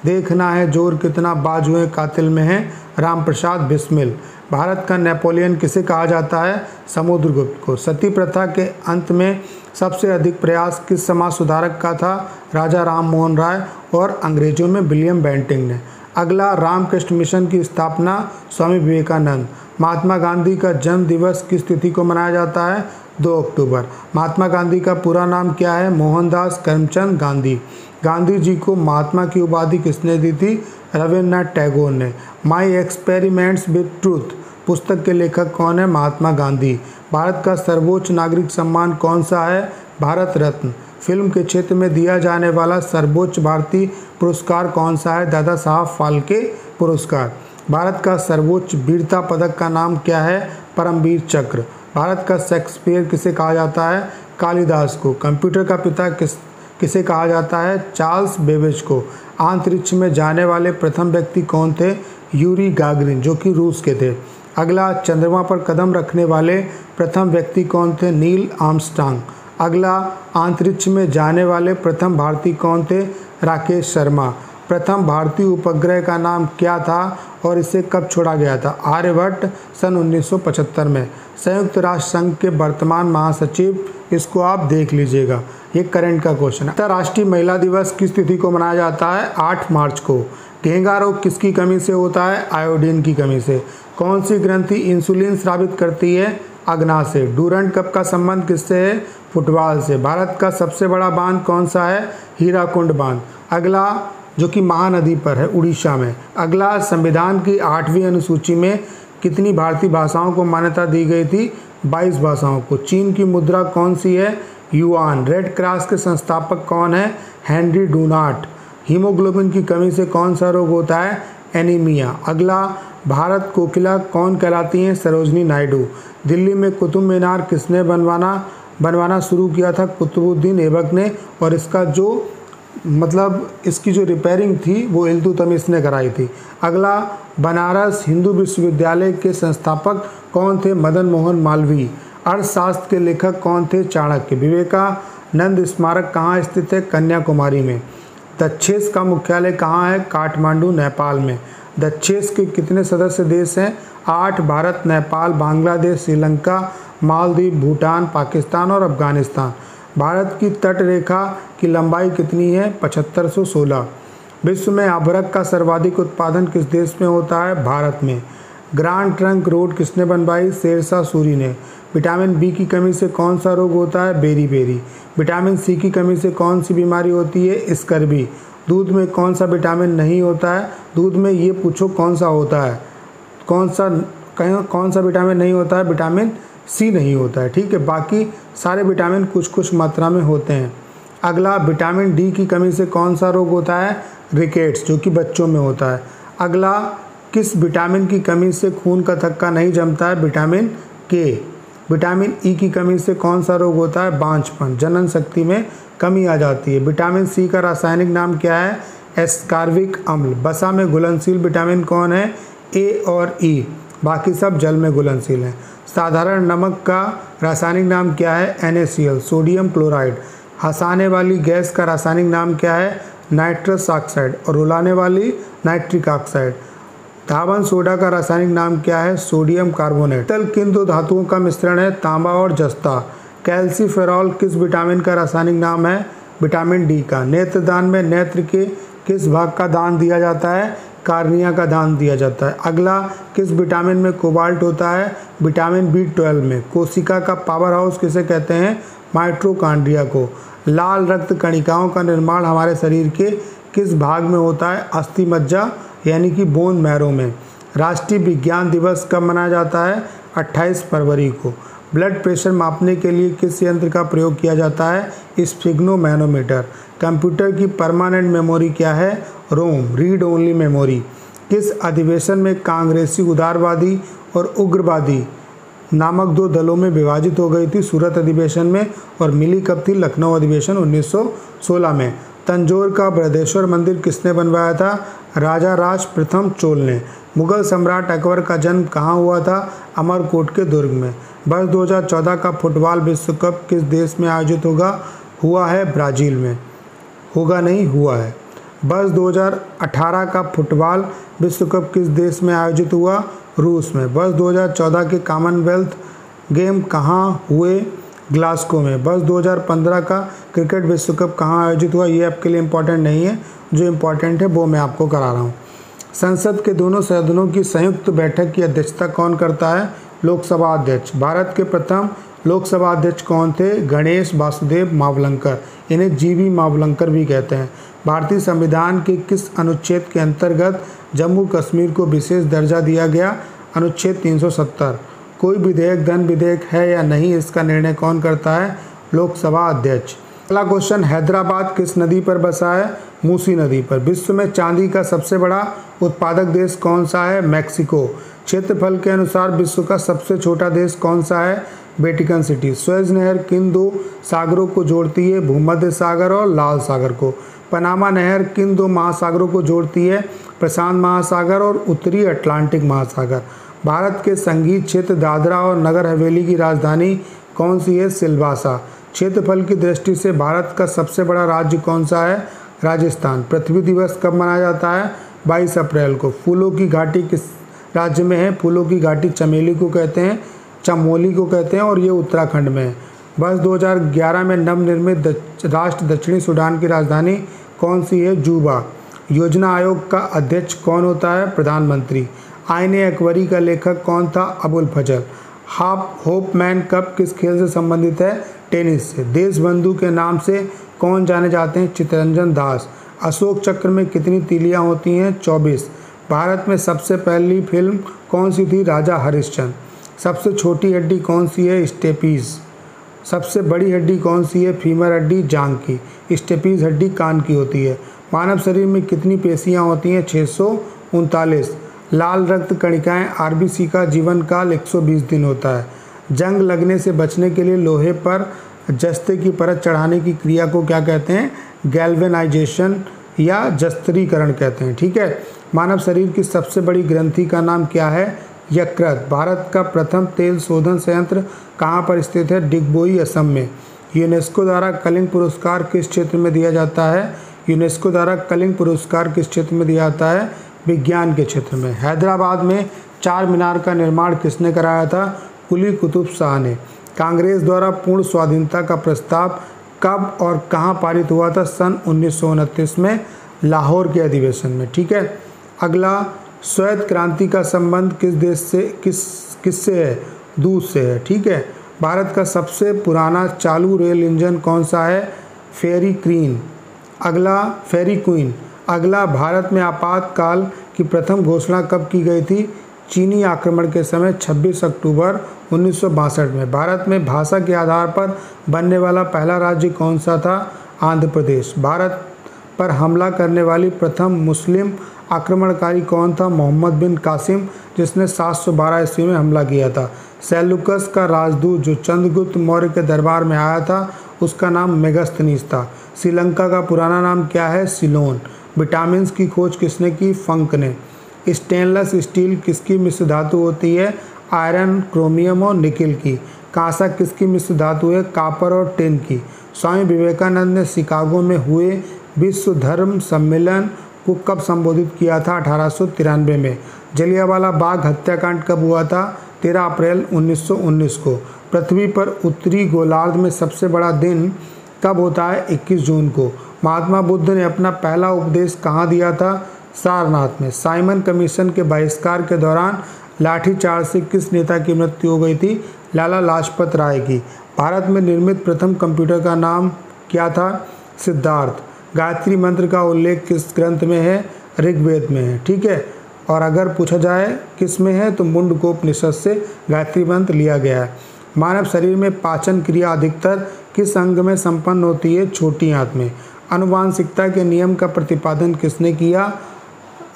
देखना है ज़ोर कितना बाजुए कातिल में है। राम प्रसाद बिस्मिल। भारत का नेपोलियन किसे कहा जाता है? समुद्रगुप्त को। सती प्रथा के अंत में सबसे अधिक प्रयास किस समाज सुधारक का था? राजा राम मोहन राय और अंग्रेज़ों में विलियम बैंटिंग ने। अगला, रामकृष्ण मिशन की स्थापना स्वामी विवेकानंद। महात्मा गांधी का जन्म दिवस किस तिथि को मनाया जाता है? दो अक्टूबर। महात्मा गांधी का पूरा नाम क्या है? मोहनदास करमचंद गांधी। गांधी जी को महात्मा की उपाधि किसने दी थी? रविन्द्रनाथ टैगोर ने। माई एक्सपेरिमेंट्स विद ट्रूथ पुस्तक के लेखक कौन है? महात्मा गांधी। भारत का सर्वोच्च नागरिक सम्मान कौन सा है? भारत रत्न। फ़िल्म के क्षेत्र में दिया जाने वाला सर्वोच्च भारतीय पुरस्कार कौन सा है? दादा साहब फाल्के पुरस्कार। भारत का सर्वोच्च वीरता पदक का नाम क्या है? परमवीर चक्र। भारत का शेक्सपियर किसे कहा जाता है? कालिदास को। कंप्यूटर का पिता किस, किसे कहा जाता है? चार्ल्स बेबेज को। अंतरिक्ष में जाने वाले प्रथम व्यक्ति कौन थे? यूरी गागरिन, जो कि रूस के थे। अगला, चंद्रमा पर कदम रखने वाले प्रथम व्यक्ति कौन थे? Neil Armstrong. अगला, अंतरिक्ष में जाने वाले प्रथम भारतीय कौन थे? राकेश शर्मा। प्रथम भारतीय उपग्रह का नाम क्या था और इसे कब छोड़ा गया था? आर्यभट्ट सन 1975 में। संयुक्त राष्ट्र संघ के वर्तमान महासचिव, इसको आप देख लीजिएगा। ये करंट का क्वेश्चन है। अंतर्राष्ट्रीय महिला दिवस किस तिथि को मनाया जाता है 8 मार्च को। घेंगा रोग किसकी कमी से होता है? आयोडीन की कमी से। कौन सी ग्रंथि इंसुलिन स्रावित करती है? अग्ना से। डूरंट कप का संबंध किससे है? फुटबॉल से। भारत का सबसे बड़ा बाँध कौन सा है? हीराकुंड बाँध। अगला जो कि महानदी पर है, उड़ीसा में। अगला, संविधान की आठवीं अनुसूची में कितनी भारतीय भाषाओं को मान्यता दी गई थी? 22 भाषाओं को। चीन की मुद्रा कौन सी है? युआन। रेड क्रॉस के संस्थापक कौन है? हेनरी डूनाट। हीमोग्लोबिन की कमी से कौन सा रोग होता है? एनीमिया। अगला, भारत कोकिला कौन कहलाती हैं? सरोजनी नायडू। दिल्ली में कुतुब मीनार किसने बनवाना बनवाना शुरू किया था? कुतुबुद्दीन ऐबक ने। और इसका जो मतलब इसकी जो रिपेयरिंग थी, वो इल्तुतमिश ने कराई थी। अगला, बनारस हिंदू विश्वविद्यालय के संस्थापक कौन थे? मदन मोहन मालवीय। अर्थशास्त्र के लेखक कौन थे? चाणक्य। विवेकानंद स्मारक कहाँ स्थित है? कन्याकुमारी में। दक्षेस का मुख्यालय कहाँ है? काठमांडू, नेपाल में। दक्षेस के कितने सदस्य देश हैं? आठ, भारत, नेपाल, बांग्लादेश, श्रीलंका, मालदीव, भूटान, पाकिस्तान और अफ़गानिस्तान। भारत की तट रेखा की लंबाई कितनी है? पचहत्तर सौ सोलह। विश्व में अभ्रक का सर्वाधिक उत्पादन किस देश में होता है? भारत में। ग्रांड ट्रंक रोड किसने बनवाई? शेरशाह सूरी ने। विटामिन बी की कमी से कौन सा रोग होता है? Berry berry. विटामिन सी की कमी से कौन सी बीमारी होती है? स्कर्बी। दूध में कौन सा विटामिन नहीं होता है? दूध में ये पूछो कौन सा होता है? कौन सा कौन सा विटामिन नहीं होता है? विटामिन सी नहीं होता है ठीक है? बाकी सारे विटामिन कुछ कुछ मात्रा में होते हैं। अगला विटामिन डी की कमी से कौन सा रोग होता है? रिकेट्स जो कि बच्चों में होता है। अगला किस विटामिन की कमी से खून का थक्का नहीं जमता है? विटामिन के। विटामिन ई e की कमी से कौन सा रोग होता है? बांझपन जनन शक्ति में कमी आ जाती है। विटामिन सी का रासायनिक नाम क्या है? एस्कार्विक अम्ल। बसा में घुलनशील विटामिन कौन है? ए और ई। e, बाकी सब जल में घुलनशील हैं। साधारण नमक का रासायनिक नाम क्या है? एन सोडियम क्लोराइड हंसाने वाली गैस का रासायनिक नाम क्या है? नाइट्रस ऑक्साइड और रुलाने वाली नाइट्रिक ऑक्साइड धावन सोडा का रासायनिक नाम क्या है? सोडियम कार्बोनेट तल किन दो धातुओं का मिश्रण है तांबा और जस्ता. कैल्सीफेरॉल किस विटामिन का रासायनिक नाम है? विटामिन डी का. नेत्रदान में नेत्र के किस भाग का दान दिया जाता है? कार्निया का दान दिया जाता है। अगला, किस विटामिन में कोबाल्ट होता है? विटामिन बी ट्वेल्व में। कोशिका का पावर हाउस किसे कहते हैं? माइट्रोकांड्रिया को। लाल रक्त कणिकाओं का निर्माण हमारे शरीर के किस भाग में होता है? अस्थि मज्जा, यानी कि बोन मैरो में। राष्ट्रीय विज्ञान दिवस कब मनाया जाता है? 28 फरवरी को। ब्लड प्रेशर मापने के लिए किस यंत्र का प्रयोग किया जाता है? स्पिग्नो मैनोमीटर कंप्यूटर की परमानेंट मेमोरी क्या है? रोम रीड ओनली मेमोरी किस अधिवेशन में कांग्रेसी उदारवादी और उग्रवादी नामक दो दलों में विभाजित हो गई थी सूरत अधिवेशन में और मिली कब थी लखनऊ अधिवेशन 1916 में। तंजोर का बृहदेश्वर मंदिर किसने बनवाया था? राजा राज प्रथम चोल ने। मुगल सम्राट अकबर का जन्म कहाँ हुआ था? अमरकोट के दुर्ग में। वर्ष 2014 का फुटबॉल विश्व कप किस देश में आयोजित होगा? हुआ है ब्राज़ील में। होगा नहीं, हुआ है। वर्ष 2018 का फुटबॉल विश्व कप किस देश में आयोजित हुआ? रूस में। वर्ष 2014 के कॉमनवेल्थ गेम कहाँ हुए? ग्लास्को में। वर्ष 2015 का क्रिकेट विश्व कप कहाँ आयोजित हुआ? ये आपके लिए इम्पोर्टेंट नहीं है। जो इम्पोर्टेंट है वो मैं आपको करा रहा हूँ। संसद के दोनों सदनों की संयुक्त बैठक की अध्यक्षता कौन करता है? लोकसभा अध्यक्ष। भारत के प्रथम लोकसभा अध्यक्ष कौन थे? गणेश वासुदेव मावलंकर। इन्हें जीवी मावलंकर भी कहते हैं। भारतीय संविधान के किस अनुच्छेद के अंतर्गत जम्मू कश्मीर को विशेष दर्जा दिया गया? अनुच्छेद 370 कोई विधेयक, धन विधेयक है या नहीं, इसका निर्णय कौन करता है? लोकसभा अध्यक्ष। अगला क्वेश्चन हैदराबाद किस नदी पर बसा है? मूसी नदी पर। विश्व में चांदी का सबसे बड़ा उत्पादक देश कौन सा है? मैक्सिको। क्षेत्रफल के अनुसार विश्व का सबसे छोटा देश कौन सा है? Vatican city. स्वेज नहर किन दो सागरों को जोड़ती है भूमध्य सागर और लाल सागर को। पनामा नहर किन दो महासागरों को जोड़ती है प्रशांत महासागर और उत्तरी अटलांटिक महासागर। भारत के संगीत क्षेत्र दादरा और नगर हवेली की राजधानी कौन सी है? सिलवासा। क्षेत्रफल की दृष्टि से भारत का सबसे बड़ा राज्य कौन सा है? राजस्थान। पृथ्वी दिवस कब मनाया जाता है? 22 अप्रैल को। फूलों की घाटी किस राज्य में है, फूलों की घाटी चमेली को कहते हैं, चमोली को कहते हैं और ये उत्तराखंड में है। वर्ष 2011 में नवनिर्मित राष्ट्र दक्षिणी सूडान की राजधानी कौन सी है? जूबा। योजना आयोग का अध्यक्ष कौन होता है? प्रधानमंत्री। आयन अकबरी का लेखक कौन था? अबुल फजल। हाफ़ होप मैन कप किस खेल से संबंधित है? टेनिस से। देश बंधु के नाम से कौन जाने जाते हैं? चितरंजन दास। अशोक चक्र में कितनी तीलियाँ होती हैं? चौबीस। भारत में सबसे पहली फ़िल्म कौन सी थी? राजा हरिश्चंद्र। सबसे छोटी हड्डी कौन सी है? स्टेपीज़। सबसे बड़ी हड्डी कौन सी है? फीमर हड्डी, जांग की। स्टेपीज हड्डी कान की होती है। मानव शरीर में कितनी पेशियाँ होती हैं? छः सौ उनतालीस। लाल रक्त कणिकाएँ आरबीसी का जीवन काल 120 दिन होता है। जंग लगने से बचने के लिए लोहे पर जस्ते की परत चढ़ाने की क्रिया को क्या कहते हैं? गैल्वेनाइजेशन या जस्तरीकरण कहते हैं। ठीक है? मानव शरीर की सबसे बड़ी ग्रंथि का नाम क्या है? यकृत। भारत का प्रथम तेल शोधन संयंत्र कहाँ पर स्थित है? डिगबोई, असम में। यूनेस्को द्वारा कलिंग पुरस्कार किस क्षेत्र में दिया जाता है? यूनेस्को द्वारा कलिंग पुरस्कार किस क्षेत्र में दिया जाता है? विज्ञान के क्षेत्र में। हैदराबाद में चार मीनार का निर्माण किसने कराया था? कुली कुतुब शाह ने। कांग्रेस द्वारा पूर्ण स्वाधीनता का प्रस्ताव कब और कहाँ पारित हुआ था? सन उन्नीस सौ उनतीस में, लाहौर के अधिवेशन में। ठीक है? अगला, श्वेत क्रांति का संबंध किस देश से, किस, किससे है? दूध से है, ठीक है? भारत का सबसे पुराना चालू रेल इंजन कौन सा है? Fairy Queen. अगला, फेरी क्वीन। अगला, भारत में आपातकाल की प्रथम घोषणा कब की गई थी? चीनी आक्रमण के समय 26 अक्टूबर उन्नीस सौ बासठ में। भारत में भाषा के आधार पर बनने वाला पहला राज्य कौन सा था? आंध्र प्रदेश। भारत पर हमला करने वाली प्रथम मुस्लिम आक्रमणकारी कौन था? मोहम्मद बिन कासिम, जिसने 712 ईस्वी में हमला किया था। सेलुकस का राजदूत जो चंद्रगुप्त मौर्य के दरबार में आया था, उसका नाम मेगस्थनीस था। श्रीलंका का पुराना नाम क्या है? सिलोन। विटामिन की खोज किसने की? फंक ने। स्टेनलेस स्टील किसकी मिश्र धातु होती है? आयरन, क्रोमियम और निकिल की। कांसा किसकी मिश्र धातु है? कापर और टिन की। स्वामी विवेकानंद ने शिकागो में हुए विश्व धर्म सम्मेलन को कब संबोधित किया था? अठारह सौ तिरानवे में। जलियावाला बाग हत्याकांड कब हुआ था? 13 अप्रैल 1919 को। पृथ्वी पर उत्तरी गोलार्ध में सबसे बड़ा दिन कब होता है? 21 जून को। महात्मा बुद्ध ने अपना पहला उपदेश कहाँ दिया था? सारनाथ में। साइमन कमीशन के बहिष्कार के दौरान लाठीचार्ज से किस नेता की मृत्यु हो गई थी? लाला लाजपत राय की। भारत में निर्मित प्रथम कंप्यूटर का नाम क्या था? सिद्धार्थ। गायत्री मंत्र का उल्लेख किस ग्रंथ में है? ऋग्वेद में है, ठीक है? और अगर पूछा जाए किसमें है तो मुंडकोपनिषद से गायत्री मंत्र लिया गया है। मानव शरीर में पाचन क्रिया अधिकतर किस अंग में संपन्न होती है? छोटी आंत में। अनुवांशिकता के नियम का प्रतिपादन किसने किया?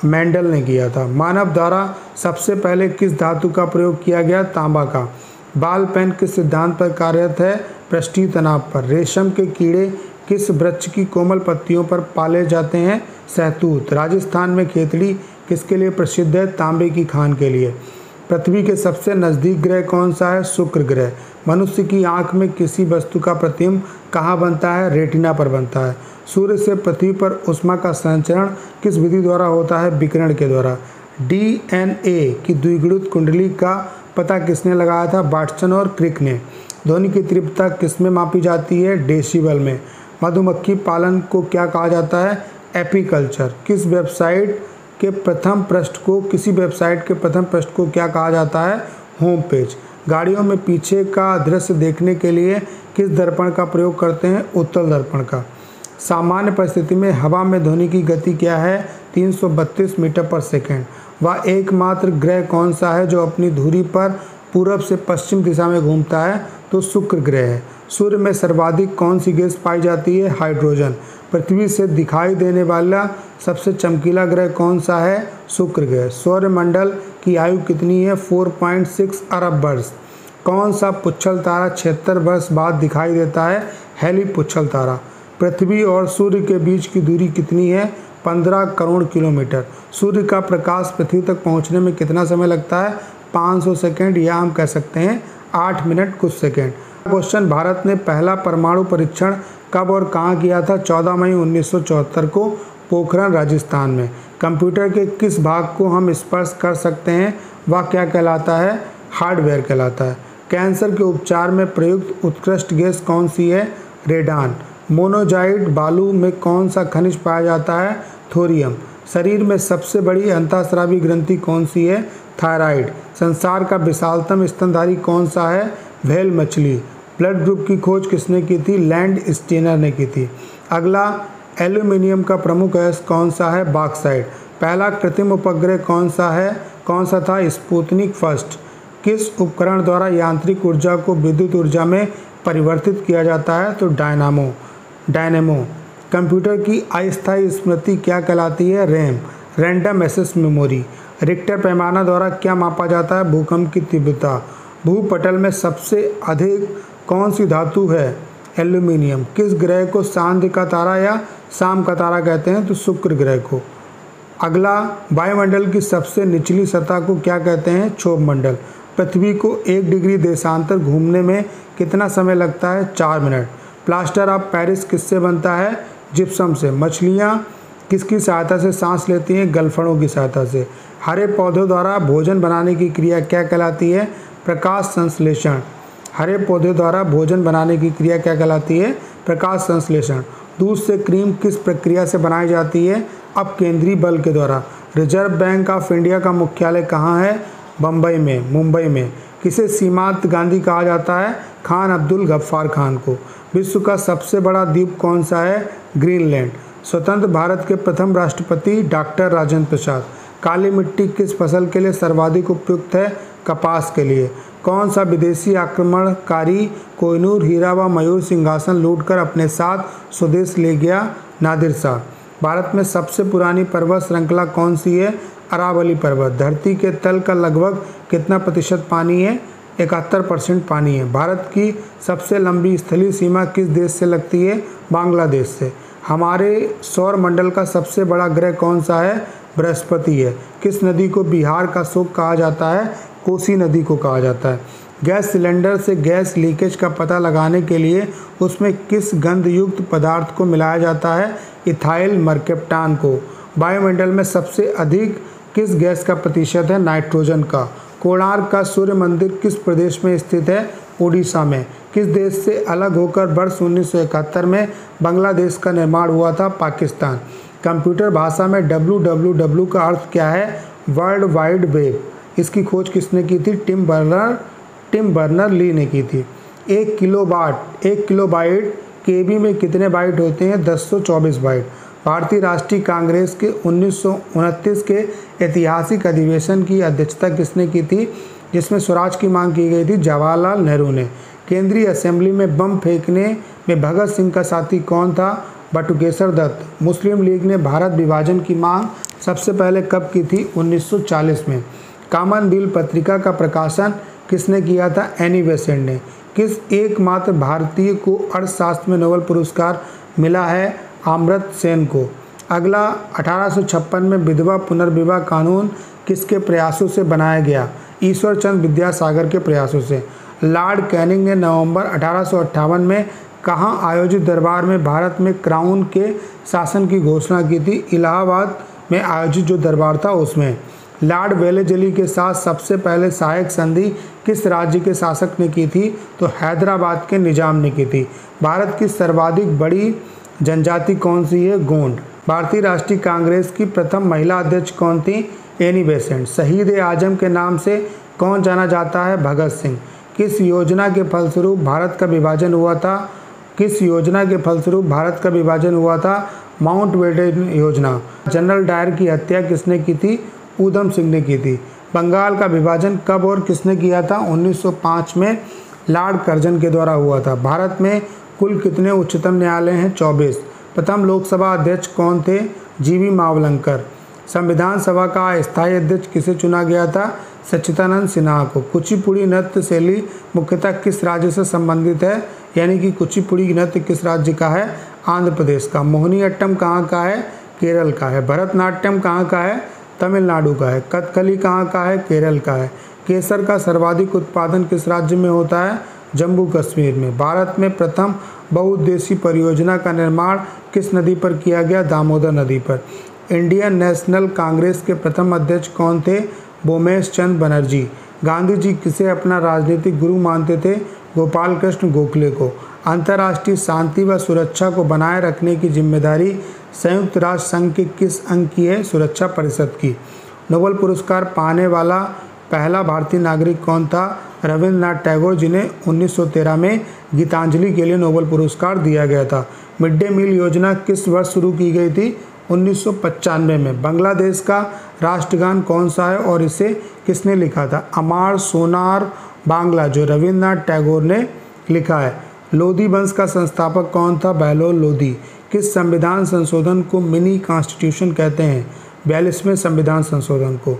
मेंडल ने किया था। मानव द्वारा सबसे पहले किस धातु का प्रयोग किया गया? तांबा का। बाल पेन किस सिद्धांत पर कार्यरत है? पृष्ठीय तनाव पर। रेशम के कीड़े किस वृक्ष की कोमल पत्तियों पर पाले जाते हैं? सहतूत। राजस्थान में खेतड़ी किसके लिए प्रसिद्ध है? तांबे की खान के लिए। पृथ्वी के सबसे नज़दीक ग्रह कौन सा है? शुक्र ग्रह। मनुष्य की आँख में किसी वस्तु का प्रतिम्ब कहाँ बनता है? रेटिना पर बनता है। सूर्य से पृथ्वी पर उष्मा का संचरण किस विधि द्वारा होता है? विकिरण के द्वारा। डीएनए की द्विगुणित कुंडली का पता किसने लगाया था? बाटसन और क्रिक ने। ध्वनि की तीव्रता किसमें मापी जाती है? डेसिबल में। मधुमक्खी पालन को क्या कहा जाता है? एपीकल्चर। किस वेबसाइट के प्रथम पृष्ठ को, किसी वेबसाइट के प्रथम पृष्ठ को क्या कहा जाता है? Home page. गाड़ियों में पीछे का दृश्य देखने के लिए किस दर्पण का प्रयोग करते हैं? उत्तल दर्पण का। सामान्य परिस्थिति में हवा में ध्वनि की गति क्या है? 332 मीटर पर सेकेंड। वह एकमात्र ग्रह कौन सा है जो अपनी धुरी पर पूरब से पश्चिम दिशा में घूमता है? तो शुक्र ग्रह है। सूर्य में सर्वाधिक कौन सी गैस पाई जाती है? हाइड्रोजन। पृथ्वी से दिखाई देने वाला सबसे चमकीला ग्रह कौन सा है? शुक्र ग्रह। सौरमंडल की आयु कितनी है? 4.6 अरब वर्ष। कौन सा पुच्छल तारा छिहत्तर वर्ष बाद दिखाई देता है? हेली पुच्छल तारा। पृथ्वी और सूर्य के बीच की दूरी कितनी है? पंद्रह करोड़ किलोमीटर। सूर्य का प्रकाश पृथ्वी तक पहुँचने में कितना समय लगता है? 500 सेकेंड या हम कह सकते हैं 8 मिनट कुछ सेकेंड। क्वेश्चन, भारत ने पहला परमाणु परीक्षण कब और कहाँ किया था? 14 मई 1974 को पोखरण, राजस्थान में। कंप्यूटर के किस भाग को हम स्पर्श कर सकते हैं? वह क्या कहलाता है? हार्डवेयर कहलाता है। कैंसर के उपचार में प्रयुक्त उत्कृष्ट गैस कौन सी है? रेडान। मोनोजाइड बालू में कौन सा खनिज पाया जाता है? थोरियम। शरीर में सबसे बड़ी अंतःस्रावी ग्रंथि कौन सी है? थायराइड। संसार का विशालतम स्तनधारी कौन सा है? वेल मछली। ब्लड ग्रुप की खोज किसने की थी? लैंड स्टेनर ने की थी। अगला, एल्यूमिनियम का प्रमुख गैस कौन सा है? बाक्साइड पहला कृत्रिम उपग्रह कौन सा है? कौन सा था? Sputnik first. किस उपकरण द्वारा यांत्रिक ऊर्जा को विद्युत ऊर्जा में परिवर्तित किया जाता है? तो डायनामो, डायनेमो। कंप्यूटर की अस्थायी स्मृति क्या कहलाती है? RAM, random access memory. Richter पैमाना द्वारा क्या मापा जाता है? भूकंप की तीव्रता। भूपटल में सबसे अधिक कौन सी धातु है? एल्यूमिनियम। किस ग्रह को सांध्य का तारा या शाम का तारा कहते हैं? तो शुक्र ग्रह को। अगला, वायुमंडल की सबसे निचली सतह को क्या कहते हैं? क्षोभ मंडल पृथ्वी को एक डिग्री देशांतर घूमने में कितना समय लगता है? चार मिनट। प्लास्टर ऑफ़ पेरिस किससे बनता है? जिप्सम से। मछलियाँ किसकी सहायता से सांस लेती हैं? गलफड़ों की सहायता से। हरे पौधों द्वारा भोजन बनाने की क्रिया क्या कहलाती है? प्रकाश संश्लेषण। हरे पौधे द्वारा भोजन बनाने की क्रिया क्या कहलाती है? प्रकाश संश्लेषण। दूध से क्रीम किस प्रक्रिया से बनाई जाती है? अब केंद्रीय बल के द्वारा। रिज़र्व बैंक ऑफ़ इंडिया का मुख्यालय कहाँ है? बम्बई में, मुंबई में। किसे सीमांत गांधी कहा जाता है? खान अब्दुल गफ्फार खान को। विश्व का सबसे बड़ा द्वीप कौन सा है? ग्रीनलैंड। स्वतंत्र भारत के प्रथम राष्ट्रपति डॉक्टर राजेंद्र प्रसाद। काली मिट्टी किस फ़सल के लिए सर्वाधिक उपयुक्त है? कपास के लिए। कौन सा विदेशी आक्रमणकारी कोहिनूर हीरा व मयूर सिंहासन लूटकर अपने साथ स्वदेश ले गया? नादिर शाह। भारत में सबसे पुरानी पर्वत श्रृंखला कौन सी है? अरावली पर्वत। धरती के तल का लगभग कितना प्रतिशत पानी है? इकहत्तर परसेंट पानी है। भारत की सबसे लंबी स्थलीय सीमा किस देश से लगती है? बांग्लादेश से। हमारे सौर मंडल का सबसे बड़ा ग्रह कौन सा है? बृहस्पति है। किस नदी को बिहार का शोक कहा जाता है? कोसी नदी को कहा जाता है। गैस सिलेंडर से गैस लीकेज का पता लगाने के लिए उसमें किस गंधयुक्त पदार्थ को मिलाया जाता है? इथाइल मर्केप्टान को। वायुमंडल में सबसे अधिक किस गैस का प्रतिशत है? नाइट्रोजन का। कोणार्क का सूर्य मंदिर किस प्रदेश में स्थित है? उड़ीसा में। किस देश से अलग होकर वर्ष उन्नीस सौ इकहत्तर में बांग्लादेश का निर्माण हुआ था? पाकिस्तान। कंप्यूटर भाषा में डब्ल्यू का अर्थ क्या है? World wide web. इसकी खोज किसने की थी? Tim Berners Tim Berners Lee ने की थी। एक किलो बाट एक किलो बाइट के बी में कितने बाइट होते हैं? दस सौ चौबीस बाइट। भारतीय राष्ट्रीय कांग्रेस के उन्नीस सौ उनतीस के ऐतिहासिक अधिवेशन की अध्यक्षता किसने की थी? जिसमें स्वराज की मांग की गई थी जवाहरलाल नेहरू ने। केंद्रीय असेंबली में बम फेंकने में भगत सिंह का साथी कौन था? बटुकेश्वर दत्त। मुस्लिम लीग ने भारत विभाजन की मांग सबसे पहले कब की थी? 1940 में। कामन बिल पत्रिका का प्रकाशन किसने किया था? एनी बेसेंट ने। किस एकमात्र भारतीय को अर्थशास्त्र में नोबल पुरस्कार मिला है? अमृत सेन को। अगला, अठारह सौ छप्पन में विधवा पुनर्विवाह कानून किसके प्रयासों से बनाया गया? ईश्वर चंद विद्यासागर के प्रयासों से। लॉर्ड कैनिंग ने नवंबर, अठारह सौ अट्ठावन में कहाँ आयोजित दरबार में भारत में क्राउन के शासन की घोषणा की थी? इलाहाबाद में आयोजित जो दरबार था, उसमें। लॉर्ड वेलेजली के साथ सबसे पहले सहायक संधि किस राज्य के शासक ने की थी? तो हैदराबाद के निज़ाम ने की थी। भारत की सर्वाधिक बड़ी जनजाति कौन सी है? गोंड। भारतीय राष्ट्रीय कांग्रेस की प्रथम महिला अध्यक्ष कौन थी? Annie Besant. शहीद आज़म के नाम से कौन जाना जाता है? भगत सिंह। किस योजना के फलस्वरूप भारत का विभाजन हुआ था? किस योजना के फलस्वरूप भारत का विभाजन हुआ था? माउंट बेटन योजना। जनरल डायर की हत्या किसने की थी? ऊधम सिंह ने की थी। बंगाल का विभाजन कब और किसने किया था? 1905 में लॉर्ड कर्जन के द्वारा हुआ था। भारत में कुल कितने उच्चतम न्यायालय हैं? 24 प्रथम लोकसभा अध्यक्ष कौन थे? जीवी मावलंकर। संविधान सभा का स्थायी अध्यक्ष किसे चुना गया था? सच्चिदानंद सिन्हा को। कुचिपुड़ी नृत्य शैली मुख्यतः किस राज्य से संबंधित है? यानी कि कुचिपुड़ी नृत्य किस राज्य का है? आंध्र प्रदेश का। मोहिनी अट्टम कहाँ का है? केरल का है। भरतनाट्यम कहाँ का है? तमिलनाडु का है। कथकली कहाँ का है? केरल का है। केसर का सर्वाधिक उत्पादन किस राज्य में होता है? जम्मू कश्मीर में। भारत में प्रथम बहुउद्देशीय परियोजना का निर्माण किस नदी पर किया गया? दामोदर नदी पर। इंडियन नेशनल कांग्रेस के प्रथम अध्यक्ष कौन थे? बोमेश चंद बनर्जी। गांधी जी किसे अपना राजनीतिक गुरु मानते थे? गोपाल कृष्ण गोखले को। अंतर्राष्ट्रीय शांति व सुरक्षा को बनाए रखने की ज़िम्मेदारी संयुक्त राष्ट्र संघ के किस अंग की है? सुरक्षा परिषद की। नोबल पुरस्कार पाने वाला पहला भारतीय नागरिक कौन था? रविंद्रनाथ टैगोर, जिन्हें 1913 में गीतांजलि के लिए नोबल पुरस्कार दिया गया था। मिड डे मील योजना किस वर्ष शुरू की गई थी? उन्नीस में। बांग्लादेश का राष्ट्रगान कौन सा है और इसे किसने लिखा था? अमार सोनार बांग्ला, जो रविन्द्रनाथ टैगोर ने लिखा है। लोधी वंश का संस्थापक कौन था? बहलोल लोधी। किस संविधान संशोधन को मिनी कॉन्स्टिट्यूशन कहते हैं? बयालीसवें संविधान संशोधन को।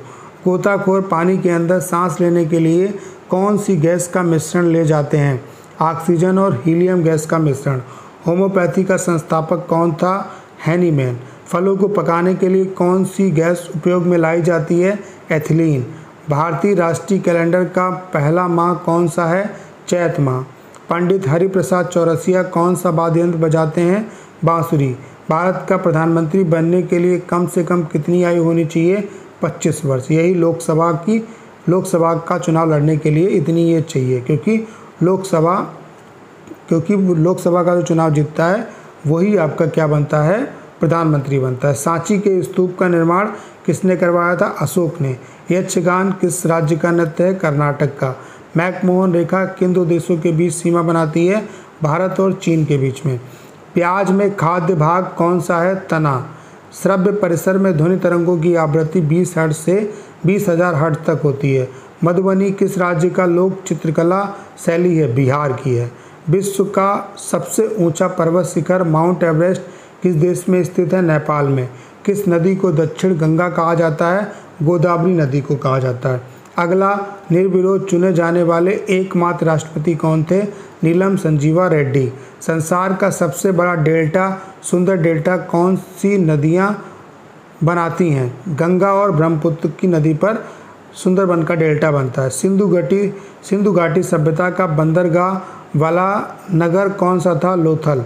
गोताखोर पानी के अंदर सांस लेने के लिए कौन सी गैस का मिश्रण ले जाते हैं? ऑक्सीजन और हीलियम गैस का मिश्रण। होम्योपैथी का संस्थापक कौन था? हैनीमैन। फलों को पकाने के लिए कौन सी गैस उपयोग में लाई जाती है? एथिलीन। भारतीय राष्ट्रीय कैलेंडर का पहला माह कौन सा है? चैत माह। पंडित हरिप्रसाद चौरसिया कौन सा वाद्य यंत्र बजाते हैं? बांसुरी। भारत का प्रधानमंत्री बनने के लिए कम से कम कितनी आयु होनी चाहिए? 25 वर्ष। यही लोकसभा की, लोकसभा का चुनाव लड़ने के लिए इतनी ये चाहिए, क्योंकि लोकसभा क्योंकि लोकसभा का जो चुनाव जीतता है, वही आपका क्या बनता है? प्रधानमंत्री बनता है। सांची के स्तूप का निर्माण किसने करवाया था? अशोक ने। यक्षगान किस राज्य का नृत्य है? कर्नाटक का। मैकमोहन रेखा किन दो देशों के बीच सीमा बनाती है? भारत और चीन के बीच में। प्याज में खाद्य भाग कौन सा है? तना। श्रव्य परिसर में ध्वनि तरंगों की आवृत्ति 20 हर्ट से बीस हज़ार हर्ट तक होती है। मधुबनी किस राज्य का लोक चित्रकला शैली है? बिहार की है। विश्व का सबसे ऊँचा पर्वत शिखर माउंट एवरेस्ट किस देश में स्थित है? नेपाल में। किस नदी को दक्षिण गंगा कहा जाता है? गोदावरी नदी को कहा जाता है। अगला निर्विरोध चुने जाने वाले एकमात्र राष्ट्रपति कौन थे? नीलम संजीवा रेड्डी। संसार का सबसे बड़ा डेल्टा, सुंदर डेल्टा कौन सी नदियाँ बनाती हैं? गंगा और ब्रह्मपुत्र की नदी पर सुंदरबन का डेल्टा बनता है। सिंधु घाटी सिंधु घाटी सभ्यता का बंदरगाह वाला नगर कौन सा था? लोथल।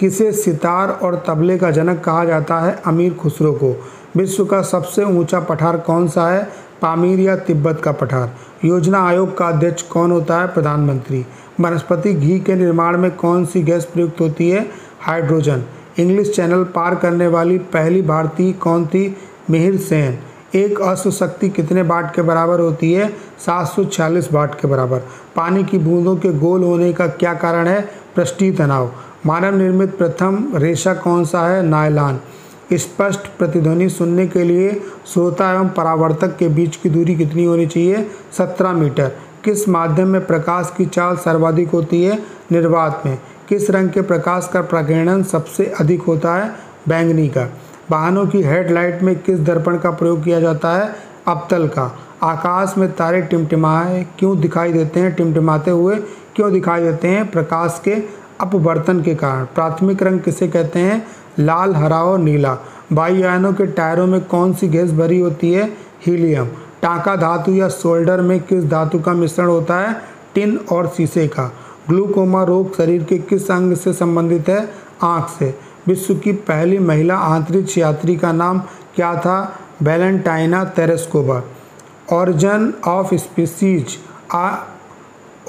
किसे? सितार और तबले का जनक कहा जाता है अमीर खुसरो को। विश्व का सबसे ऊँचा पठार कौन सा है? पामीर या तिब्बत का पठार। योजना आयोग का अध्यक्ष कौन होता है? प्रधानमंत्री। वनस्पति घी के निर्माण में कौन सी गैस प्रयुक्त होती है? हाइड्रोजन। इंग्लिश चैनल पार करने वाली पहली भारतीय कौन थी? मिहिर सेन। एक अश्व शक्ति कितने बाट के बराबर होती है? 746 बाट के बराबर। पानी की बूंदों के गोल होने का क्या कारण है? पृष्ठीय तनाव। मानव निर्मित प्रथम रेशा कौन सा है? नायलान। स्पष्ट प्रतिध्वनि सुनने के लिए श्रोता एवं परावर्तक के बीच की दूरी कितनी होनी चाहिए? 17 मीटर। किस माध्यम में प्रकाश की चाल सर्वाधिक होती है? निर्वात में। किस रंग के प्रकाश का प्रकीर्णन सबसे अधिक होता है? बैंगनी का। वाहनों की हेडलाइट में किस दर्पण का प्रयोग किया जाता है? अबतल का। आकाश में तारे टिमटिमाए क्यों दिखाई देते हैं? टिमटिमाते हुए क्यों दिखाई देते हैं? प्रकाश के अपवर्तन के कारण। प्राथमिक रंग किसे कहते हैं? लाल, हरा और नीला। वायुयानों के टायरों में कौन सी गैस भरी होती है? हीलियम। टाका धातु या सोल्डर में किस धातु का मिश्रण होता है? टिन और शीशे का। ग्लूकोमा रोग शरीर के किस अंग से संबंधित है? आँख से। विश्व की पहली महिला अंतरिक्ष यात्री का नाम क्या था? Valentina Tereshkova origin of species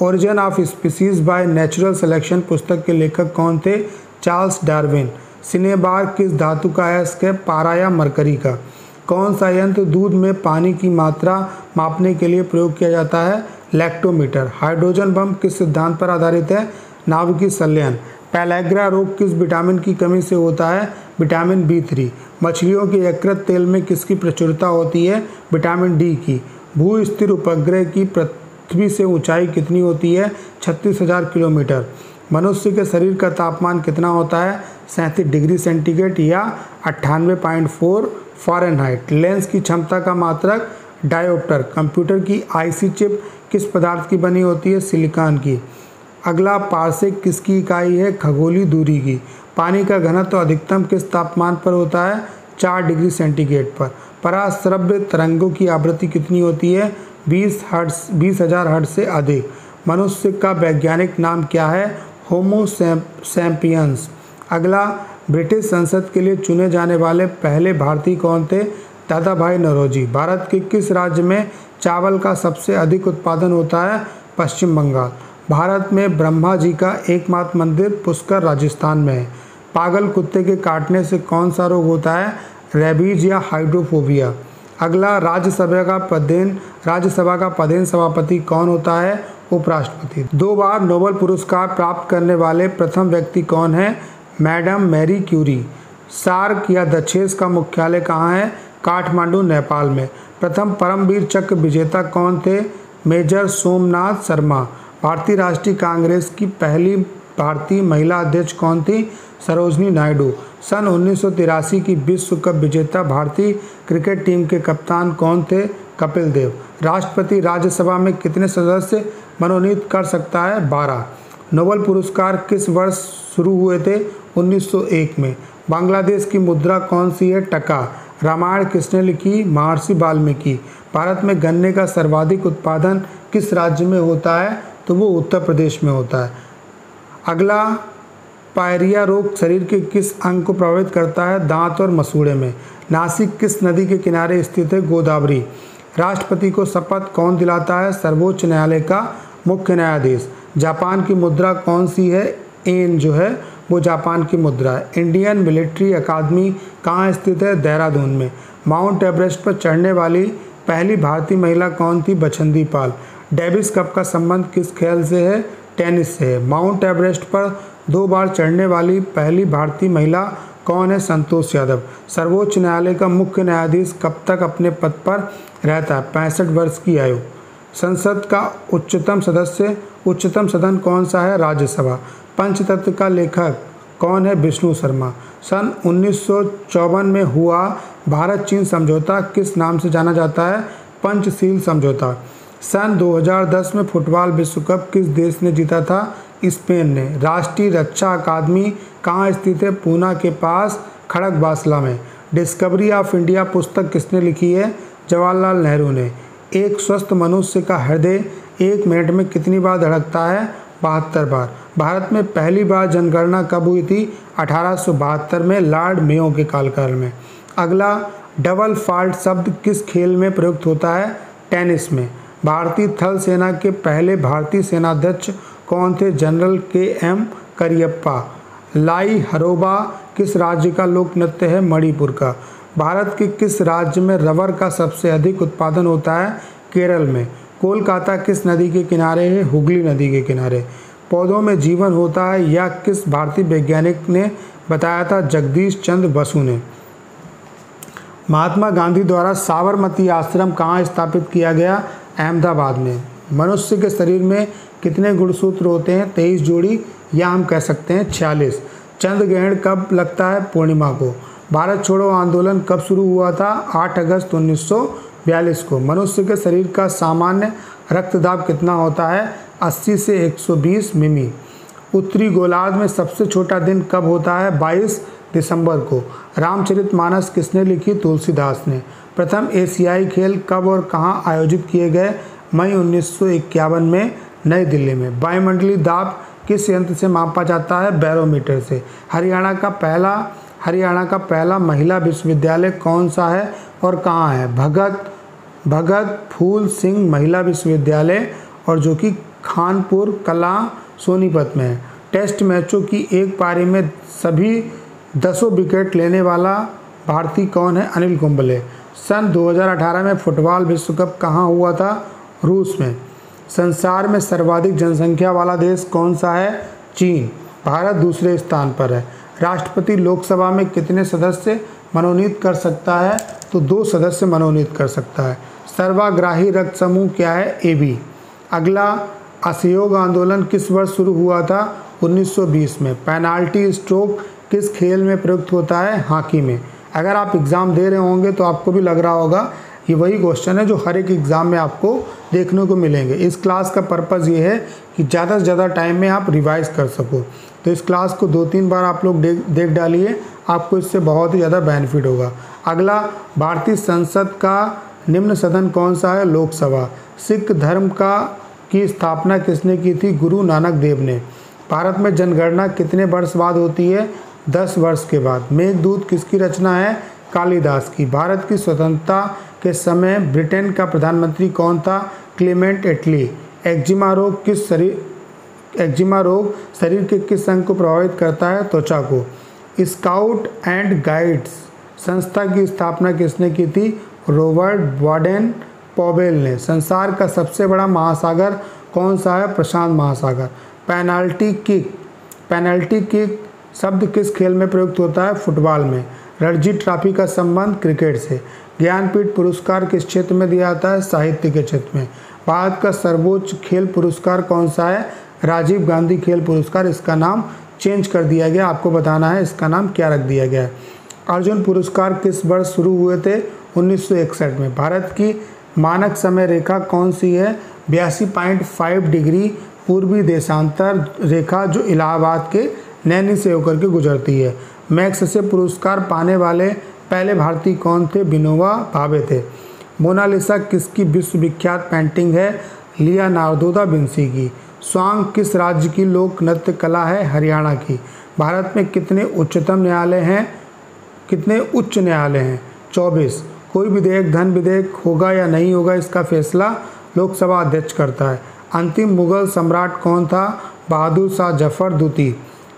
origin of species by natural selection पुस्तक के लेखक कौन थे? चार्ल्स डार्विन सिनेबार किस धातु का है? इसके पारा या मरकरी का। कौन सा यंत्र दूध में पानी की मात्रा मापने के लिए प्रयोग किया जाता है? लैक्टोमीटर हाइड्रोजन बम किस सिद्धांत पर आधारित है? नाभिकीय संलयन। पैलेग्रा रोग किस विटामिन की कमी से होता है? Vitamin B three. मछलियों के यकृत तेल में किसकी प्रचुरता होती है? विटामिन डी की। भू स्थिर उपग्रह की पृथ्वी से ऊंचाई कितनी होती है? छत्तीस हज़ार किलोमीटर। मनुष्य के शरीर का तापमान कितना होता है? सैंतीस डिग्री सेंटीग्रेड या अट्ठानवे पॉइंट फोर फॉरेनहाइट। लेंस की क्षमता का मात्रक डायोप्टर। कंप्यूटर की आईसी चिप किस पदार्थ की बनी होती है? सिलिकॉन की। अगला पार्सेक किसकी इकाई है? खगोली दूरी की। पानी का घनत्व तो अधिकतम किस तापमान पर होता है? चार डिग्री सेंटीग्रेड पर। पराश्रव्य तरंगों की आवृत्ति कितनी होती है? बीस हर्ट्स बीस हज़ार हर्ट से अधिक। मनुष्य का वैज्ञानिक नाम क्या है? होमो सैम्पियंस अगला, ब्रिटिश संसद के लिए चुने जाने वाले पहले भारतीय कौन थे? दादा भाई नरोजी। भारत के किस राज्य में चावल का सबसे अधिक उत्पादन होता है? पश्चिम बंगाल। भारत में ब्रह्मा जी का एकमात्र मंदिर पुष्कर, राजस्थान में है। पागल कुत्ते के काटने से कौन सा रोग होता है? रेबीज या हाइड्रोफोबिया। अगला राज्यसभा का पदेन, राज्यसभा का पदेन सभापति कौन होता है? उपराष्ट्रपति। दो बार नोबल पुरस्कार प्राप्त करने वाले प्रथम व्यक्ति कौन है? Madam Marie Curie. सार्क या दक्षेस का मुख्यालय कहाँ है? काठमांडू, नेपाल में। प्रथम परमवीर चक्र विजेता कौन थे? मेजर सोमनाथ शर्मा। भारतीय राष्ट्रीय कांग्रेस की पहली भारतीय महिला अध्यक्ष कौन थी? सरोजनी नायडू, सन उन्नीस सौ तिरासी की विश्व कप विजेता भारतीय क्रिकेट टीम के कप्तान कौन थे? कपिल देव। राष्ट्रपति राज्यसभा में कितने सदस्य मनोनीत कर सकता है? 12 नोबल पुरस्कार किस वर्ष शुरू हुए थे? 1901 में। बांग्लादेश की मुद्रा कौन सी है? टका। रामायण किसने लिखी? महर्षि वाल्मीकि। भारत में गन्ने का सर्वाधिक उत्पादन किस राज्य में होता है? तो वो उत्तर प्रदेश में होता है। अगला पायरिया रोग शरीर के किस अंग को प्रभावित करता है? दांत और मसूड़े में। नासिक किस नदी के किनारे स्थित है? गोदावरी। राष्ट्रपति को शपथ कौन दिलाता है? सर्वोच्च न्यायालय का मुख्य न्यायाधीश। जापान की मुद्रा कौन सी है? एन जो है, वो जापान की मुद्रा है। इंडियन मिलिट्री अकादमी कहाँ स्थित है? देहरादून में। माउंट एवरेस्ट पर चढ़ने वाली पहली भारतीय महिला कौन थी? बछंदी पाल। डेविस कप का संबंध किस खेल से है? टेनिस से है। माउंट एवरेस्ट पर दो बार चढ़ने वाली पहली भारतीय महिला कौन है? संतोष यादव। सर्वोच्च न्यायालय का मुख्य न्यायाधीश कब तक अपने पद पर रहता है? पैंसठ वर्ष की आयु। संसद का उच्चतम सदस्य, उच्चतम सदन कौन सा है? राज्यसभा। पंचतत्व का लेखक कौन है? विष्णु शर्मा। सन उन्नीस सौ चौवन में हुआ भारत चीन समझौता किस नाम से जाना जाता है? पंचशील समझौता। सन 2010 में फुटबॉल विश्व कप किस देश ने जीता था? स्पेन ने राष्ट्रीय रक्षा अकादमी कहाँ स्थित है? पूना के पास खड़क बासला में। डिस्कवरी ऑफ़ इंडिया पुस्तक किसने लिखी है? जवाहरलाल नेहरू ने। एक स्वस्थ मनुष्य का हृदय एक मिनट में कितनी बार धड़कता है? बहत्तर बार। भारत में पहली बार जनगणना कब हुई थी? अठारह सौ बहत्तर में, लॉर्ड मेयो के कालकाल में। अगला, डबल फाल्ट शब्द किस खेल में प्रयुक्त होता है? टेनिस में। भारतीय थल सेना के पहले भारतीय सेनाध्यक्ष कौन थे? जनरल के एम करियप्पा। लाई हरोबा, किस राज्य का लोक नृत्य है? मणिपुर का। भारत के किस राज्य में रबर का सबसे अधिक उत्पादन होता है? केरल में। कोलकाता किस नदी के किनारे है? हुगली नदी के किनारे। पौधों में जीवन होता है या किस भारतीय वैज्ञानिक ने बताया था? जगदीश चंद्र बसु ने। महात्मा गांधी द्वारा साबरमती आश्रम कहाँ स्थापित किया गया? अहमदाबाद में। मनुष्य के शरीर में कितने गुणसूत्र होते हैं? तेईस जोड़ी, या हम कह सकते हैं छियालीस। चंद्र ग्रहण कब लगता है? पूर्णिमा को। भारत छोड़ो, आंदोलन कब शुरू हुआ था? 8 अगस्त 1942 को। मनुष्य के शरीर का सामान्य रक्तदाब कितना होता है? 80 से 120 मिमी। उत्तरी गोलार्ध में सबसे छोटा दिन कब होता है? 22 दिसंबर को। रामचरित मानस किसने लिखी? तुलसीदास ने। प्रथम एशियाई खेल कब और कहाँ आयोजित किए गए? मई उन्नीस सौ इक्यावन में नई दिल्ली में। वायुमंडलीय दाब किस यंत्र से मापा जाता है? बैरोमीटर से। हरियाणा का पहला, हरियाणा का पहला महिला विश्वविद्यालय कौन सा है और कहाँ है? भगत भगत फूल सिंह महिला विश्वविद्यालय और जो कि खानपुर कला सोनीपत में है। टेस्ट मैचों की एक पारी में सभी दसों विकेट लेने वाला भारतीय कौन है? अनिल कुंबले। सन 2018 में फुटबॉल विश्व कप कहाँ हुआ था? रूस में। संसार में सर्वाधिक जनसंख्या वाला देश कौन सा है? चीन। भारत दूसरे स्थान पर है। राष्ट्रपति लोकसभा में कितने सदस्य मनोनीत कर सकता है? तो दो सदस्य मनोनीत कर सकता है। सर्वाग्राही रक्त समूह क्या है? A B. अगला, असहयोग आंदोलन किस वर्ष शुरू हुआ था? 1920 में। पेनाल्टी स्ट्रोक किस खेल में प्रयुक्त होता है? हॉकी में। अगर आप एग्ज़ाम दे रहे होंगे तो आपको भी लग रहा होगा ये वही क्वेश्चन है जो हर एक एग्ज़ाम में आपको देखने को मिलेंगे। इस क्लास का पर्पज़ ये है कि ज़्यादा से ज़्यादा टाइम में आप रिवाइज कर सको। तो इस क्लास को दो तीन बार आप लोग देख देख डालिए, आपको इससे बहुत ही ज़्यादा बेनिफिट होगा। अगला, भारतीय संसद का निम्न सदन कौन सा है? लोकसभा। सिख धर्म का, की स्थापना किसने की थी? गुरु नानक देव ने। भारत में जनगणना कितने वर्ष बाद होती है? दस वर्ष के बाद। मेघदूत किसकी रचना है? कालिदास की। भारत की स्वतंत्रता के समय ब्रिटेन का प्रधानमंत्री कौन था? क्लेमेंट एटली। एक्जिमा रोग किस शरीर, एक्जिमा रोग शरीर के किस अंग को प्रभावित करता है? त्वचा को। स्काउट एंड गाइड्स, संस्था की स्थापना किसने की थी? रॉबर्ट वार्डन पॉबेल ने। संसार का सबसे बड़ा महासागर कौन सा है? प्रशांत महासागर। पेनाल्टी किक, पेनल्टी किक शब्द किस खेल में प्रयुक्त होता है? फुटबॉल में। रणजी ट्रॉफी का संबंध क्रिकेट से। ज्ञानपीठ पुरस्कार किस क्षेत्र में दिया जाता है? साहित्य के क्षेत्र में। भारत का सर्वोच्च खेल पुरस्कार कौन सा है? राजीव गांधी खेल पुरस्कार, इसका नाम चेंज कर दिया गया। आपको बताना है, इसका नाम क्या रख दिया गया है? अर्जुन पुरस्कार किस वर्ष शुरू हुए थे? 1961 में। भारत की मानक समय रेखा कौन सी है? बयासी पॉइंट फाइव डिग्री पूर्वी देशांतर रेखा, जो इलाहाबाद के नैनी से होकर के गुजरती है। मैक्स से पुरस्कार पाने वाले पहले भारतीय कौन थे? बिनोवा भावे थे। मोनालिसा किसकी विश्वविख्यात पेंटिंग है? लिया नारदोदा बिंसी की। स्वांग किस राज्य की लोक नृत्य कला है? हरियाणा की। भारत में कितने उच्चतम न्यायालय हैं? कितने उच्च न्यायालय हैं? चौबीस। कोई विधेयक, धन विधेयक होगा या नहीं होगा, इसका फैसला लोकसभा अध्यक्ष करता है। अंतिम मुगल सम्राट कौन था? बहादुर शाह ज़फ़र द्वितीय।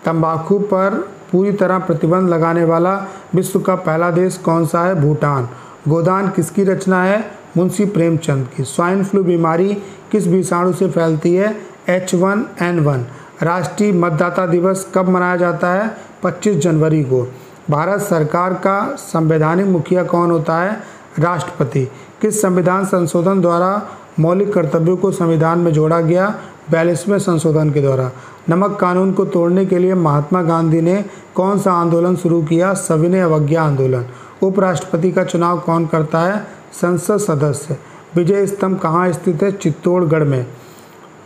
तंबाकू पर पूरी तरह प्रतिबंध लगाने वाला विश्व का पहला देश कौन सा है? भूटान। गोदान किसकी रचना है? मुंशी प्रेमचंद की। स्वाइन फ्लू बीमारी किस विषाणु से फैलती है? H one N one. राष्ट्रीय मतदाता दिवस कब मनाया जाता है? 25 जनवरी को। भारत सरकार का संवैधानिक मुखिया कौन होता है? राष्ट्रपति। किस संविधान संशोधन द्वारा मौलिक कर्तव्यों को संविधान में जोड़ा गया? बयालीसवें संशोधन के द्वारा। नमक कानून को तोड़ने के लिए महात्मा गांधी ने कौन सा आंदोलन शुरू किया? सविनय अवज्ञा आंदोलन। उपराष्ट्रपति का चुनाव कौन करता है? संसद सदस्य। विजय स्तंभ कहाँ स्थित है? चित्तौड़गढ़ में।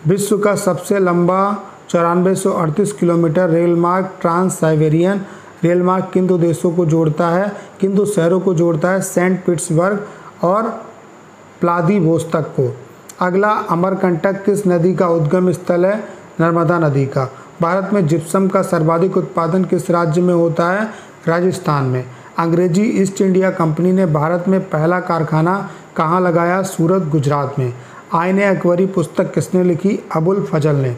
विश्व का सबसे लंबा चौरानवे किलोमीटर रेल मार्ग ट्रांस साइबेरियन रेल मार्ग किन दो देशों को जोड़ता है किन दो शहरों को जोड़ता है सेंट पिट्सबर्ग और प्लादी प्लादीवोस्तक को। अगला अमरकंटक किस नदी का उद्गम स्थल है? नर्मदा नदी का। भारत में जिप्सम का सर्वाधिक उत्पादन किस राज्य में होता है? राजस्थान में। अंग्रेज़ी ईस्ट इंडिया कंपनी ने भारत में पहला कारखाना कहाँ लगाया? सूरत, गुजरात में। आयन अकबरी पुस्तक किसने लिखी? अबुल फजल ने।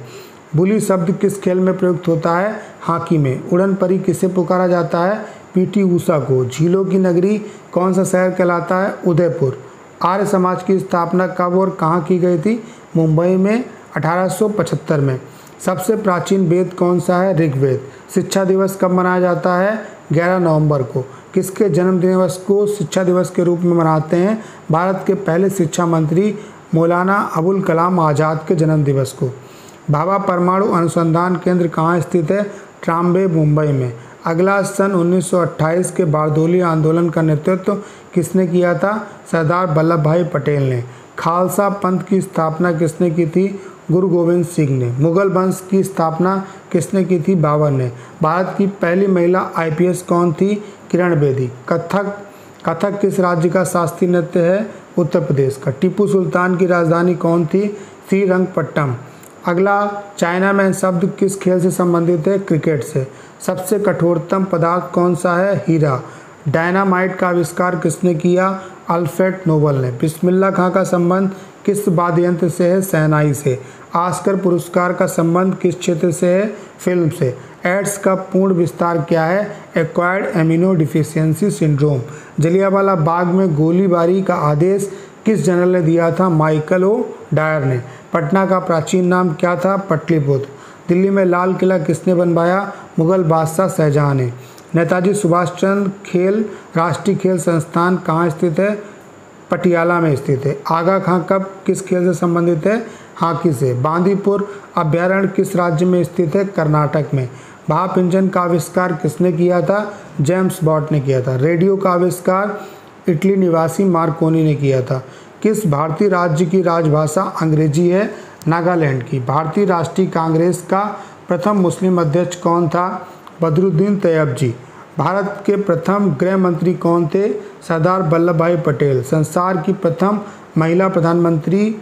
बुली शब्द किस खेल में प्रयुक्त होता है? हॉकी में। उड़न परी किसे पुकारा जाता है? पीटी ऊषा को। झीलों की नगरी कौन सा शहर कहलाता है? उदयपुर। आर्य समाज की स्थापना कब और कहाँ की गई थी? मुंबई में 1875 में। सबसे प्राचीन वेद कौन सा है? ऋग्वेद। शिक्षा दिवस कब मनाया जाता है? 11 नवंबर को। किसके जन्म दिवस को शिक्षा दिवस के रूप में मनाते हैं? भारत के पहले शिक्षा मंत्री मौलाना अबुल कलाम आज़ाद के जन्म दिवस को। भाभा परमाणु अनुसंधान केंद्र कहाँ स्थित है? ट्राम्बे, मुंबई में। अगला सन 1928 के बारदोली आंदोलन का नेतृत्व किसने किया था? सरदार वल्लभ भाई पटेल ने। खालसा पंथ की स्थापना किसने की थी? गुरु गोविंद सिंह ने। मुगल वंश की स्थापना किसने की थी? बाबर ने। भारत की पहली महिला आईपीएस कौन थी? किरण बेदी। कथक कथक किस राज्य का शास्त्रीय नृत्य है? उत्तर प्रदेश का। टीपू सुल्तान की राजधानी कौन थी? श्रीरंगपट्टम अगला चाइना में शब्द किस खेल से संबंधित है? क्रिकेट से। सबसे कठोरतम पदार्थ कौन सा है? हीरा। डायनामाइट का आविष्कार किसने किया? अल्फ्रेड नोबल ने। बिस्मिल्ला खां का संबंध किस वाद्य यंत्र से है? सहनाई से। आस्कर पुरस्कार का संबंध किस क्षेत्र से है? फ़िल्म से। एड्स का पूर्ण विस्तार क्या है? Acquired immuno deficiency syndrome Jallianwala Bagh में गोलीबारी का आदेश किस जनरल ने दिया था? माइकल ओ डायर ने। पटना का प्राचीन नाम क्या था? पटलिपुत्र। दिल्ली में लाल किला किसने बनवाया? मुगल बादशाह शाहजहाँ ने। नेताजी सुभाष चंद्र खेल, राष्ट्रीय खेल संस्थान कहाँ स्थित है? पटियाला में स्थित है। आगा खां कब किस खेल से संबंधित है? हॉकी से। बांदीपुर अभ्यारण्य किस राज्य में स्थित है? कर्नाटक में। भाप इंजन का आविष्कार किसने किया था? जेम्स बॉट ने किया था। रेडियो का आविष्कार इटली निवासी मार्कोनी ने किया था। किस भारतीय राज्य की राजभाषा अंग्रेज़ी है? नागालैंड की। भारतीय राष्ट्रीय कांग्रेस का प्रथम मुस्लिम अध्यक्ष कौन था? बदरुद्दीन तैयब जी। भारत के प्रथम गृह मंत्री कौन थे? सरदार वल्लभ भाई पटेल। संसार की प्रथम महिला प्रधानमंत्री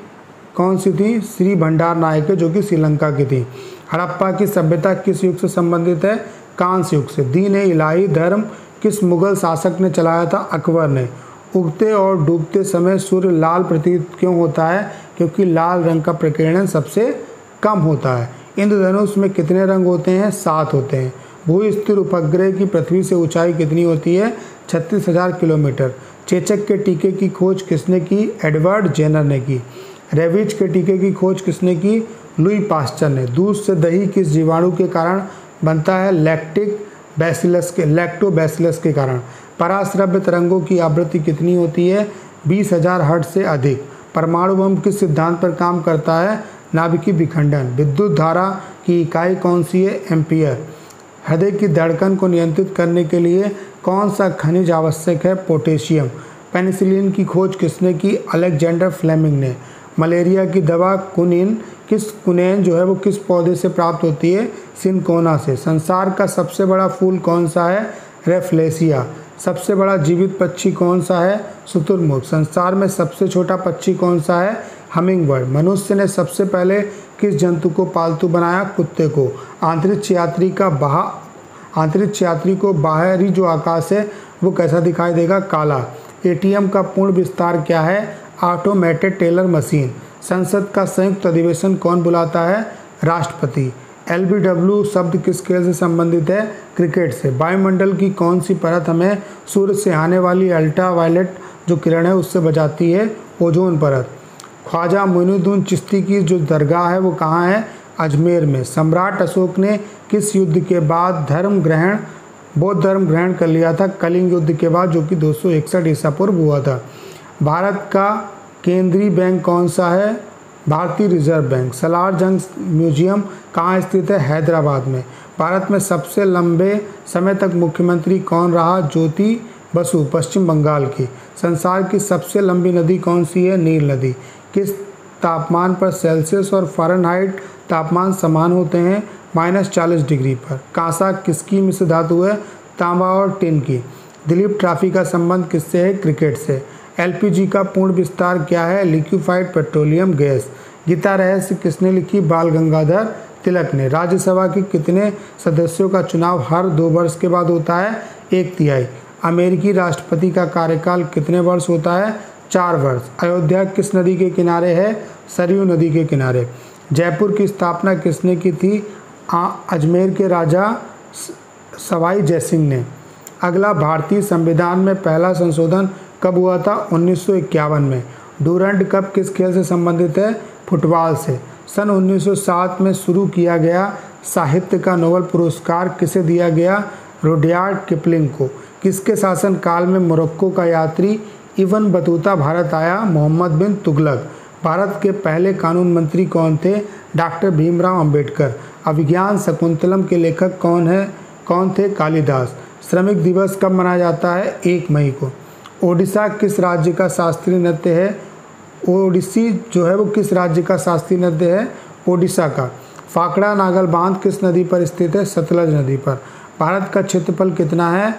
कौन सी थी? श्री भंडार नायक, जो कि श्रीलंका की थी। हड़प्पा की सभ्यता किस युग से संबंधित है? कांस युग से। दीन इलाही, धर्म किस मुगल शासक ने चलाया था? अकबर ने। उगते और डूबते समय सूर्य लाल प्रतीत क्यों होता है? क्योंकि लाल रंग का प्रकीर्णन सबसे कम होता है। इंद्रधनुष में कितने रंग होते हैं? सात होते हैं। भू स्थिर उपग्रह की पृथ्वी से ऊंचाई कितनी होती है? छत्तीस हज़ार किलोमीटर। चेचक के टीके की खोज किसने की? एडवर्ड जेनर ने की। रेविज के टीके की खोज किसने की? लुई पास्चर ने। दूध से दही किस जीवाणु के कारण बनता है? लैक्टिक बैसिलस के लैक्टोबैसिलस के कारण। पराश्रव्य तरंगों की आवृत्ति कितनी होती है? बीस हज़ार हर्ट से अधिक। परमाणु बम किस सिद्धांत पर काम करता है? नाभिकीय विखंडन। विद्युत धारा की इकाई कौन सी है? एम्पियर। हृदय की धड़कन को नियंत्रित करने के लिए कौन सा खनिज आवश्यक है? पोटेशियम। पेनिसिलिन की खोज किसने की? अलेक्जेंडर फ्लेमिंग ने। मलेरिया की दवा कुनिन किस कुनैन जो है वो किस पौधे से प्राप्त होती है? सिनकोना से। संसार का सबसे बड़ा फूल कौन सा है? रेफ्लेसिया। सबसे बड़ा जीवित पक्षी कौन सा है? शुतुरमुर्ग संसार में सबसे छोटा पक्षी कौन सा है? हमिंग बर्ड मनुष्य ने सबसे पहले किस जंतु को पालतू बनाया? कुत्ते को। आंतरिक यात्री का बाह आंतरिक यात्री को बाहरी जो आकाश है, वो कैसा दिखाई देगा? काला। एटीएम का पूर्ण विस्तार क्या है? Automated teller machine. संसद का संयुक्त अधिवेशन कौन बुलाता है? राष्ट्रपति। एलबीडब्ल्यू शब्द किस खेल से संबंधित है क्रिकेट से। वायुमंडल की कौन सी परत हमें सूर्य से आने वाली अल्ट्रा वायलेट जो किरण है, उससे बचाती है ओजोन परत। ख्वाजा मोइनुद्दीन चिश्ती की जो दरगाह है, वो कहाँ है? अजमेर में। सम्राट अशोक ने किस युद्ध के बाद धर्म ग्रहण, बौद्ध धर्म ग्रहण कर लिया था? कलिंग युद्ध के बाद, जो कि दो सौ इकसठ ईसा पूर्व हुआ था। भारत का केंद्रीय बैंक कौन सा है? भारतीय रिज़र्व बैंक, सलार जंग म्यूज़ियम कहाँ स्थित है? हैदराबाद में। भारत में सबसे लंबे समय तक मुख्यमंत्री कौन रहा? ज्योति बसु, पश्चिम बंगाल की। संसार की सबसे लंबी नदी कौन सी है? नील नदी। किस तापमान पर सेल्सियस और फ़ारेनहाइट तापमान समान होते हैं? माइनस चालीस डिग्री पर। कांसा किसकी मिश्र धातु है? तांबा और टिन की। दिलीप ट्रॉफी का संबंध किससे है? क्रिकेट से। एलपीजी का पूर्ण विस्तार क्या है? Liquefied petroleum gas. गीता रहस्य किसने लिखी? बाल गंगाधर तिलक ने। राज्यसभा के कितने सदस्यों का चुनाव हर दो वर्ष के बाद होता है? एक तिहाई। अमेरिकी राष्ट्रपति का कार्यकाल कितने वर्ष होता है? चार वर्ष। अयोध्या किस नदी के किनारे है? सरयू नदी के किनारे। जयपुर की स्थापना किसने की थी? अजमेर के राजा सवाई जयसिंह ने। अगला, भारतीय संविधान में पहला संशोधन कब हुआ था? उन्नीस सौ इक्यावन में। डूरंड कप किस खेल से संबंधित है? फुटबॉल से। सन 1907 में शुरू किया गया साहित्य का नोबल पुरस्कार किसे दिया गया? रोडियार्ड किपलिंग को। किसके शासन काल में मोरक्को का यात्री इवन बतूता भारत आया? मोहम्मद बिन तुगलक। भारत के पहले कानून मंत्री कौन थे? डॉक्टर भीमराव अंबेडकर। अभिज्ञान शकुंतलम के लेखक कौन है? कौन थे? कालिदास। श्रमिक दिवस कब मनाया जाता है? एक मई को। ओडिशा किस राज्य का शास्त्रीय नृत्य है? ओडिसी जो है वो किस राज्य का शास्त्रीय नृत्य है? ओडिशा का। फाकड़ा नागल बाँध किस नदी पर स्थित है? सतलज नदी पर। भारत का क्षेत्रफल कितना है?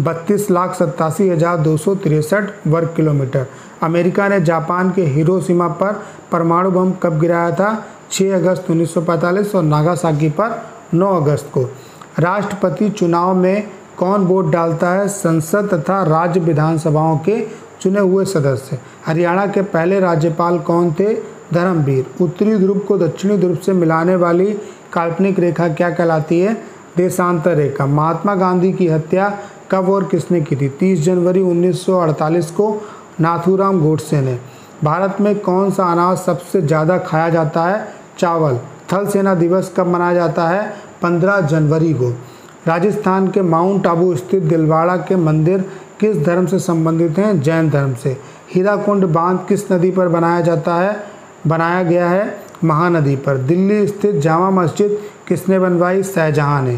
बत्तीस लाख सत्तासी हज़ार दो सौ तिरसठ वर्ग किलोमीटर। अमेरिका ने जापान के हिरोशिमा पर परमाणु बम कब गिराया था? 6 अगस्त 1945 और नागासाकी पर 9 अगस्त को। राष्ट्रपति चुनाव में कौन वोट डालता है? संसद तथा राज्य विधानसभाओं के चुने हुए सदस्य। हरियाणा के पहले राज्यपाल कौन थे? धर्मवीर। उत्तरी ध्रुव को दक्षिणी ध्रुव से मिलाने वाली काल्पनिक रेखा क्या कहलाती है? देशांतर रेखा। महात्मा गांधी की हत्या कब और किसने की थी? 30 जनवरी 1948 को नाथूराम गोडसे ने। भारत में कौन सा अनाज सबसे ज़्यादा खाया जाता है? चावल। थल सेना दिवस कब मनाया जाता है? 15 जनवरी को। राजस्थान के माउंट आबू स्थित दिलवाड़ा के मंदिर किस धर्म से संबंधित हैं? जैन धर्म से। हीराकुंड बाँध किस नदी पर बनाया जाता है? बनाया गया है महानदी पर। दिल्ली स्थित जामा मस्जिद किसने बनवाई? शाहजहाँ ने।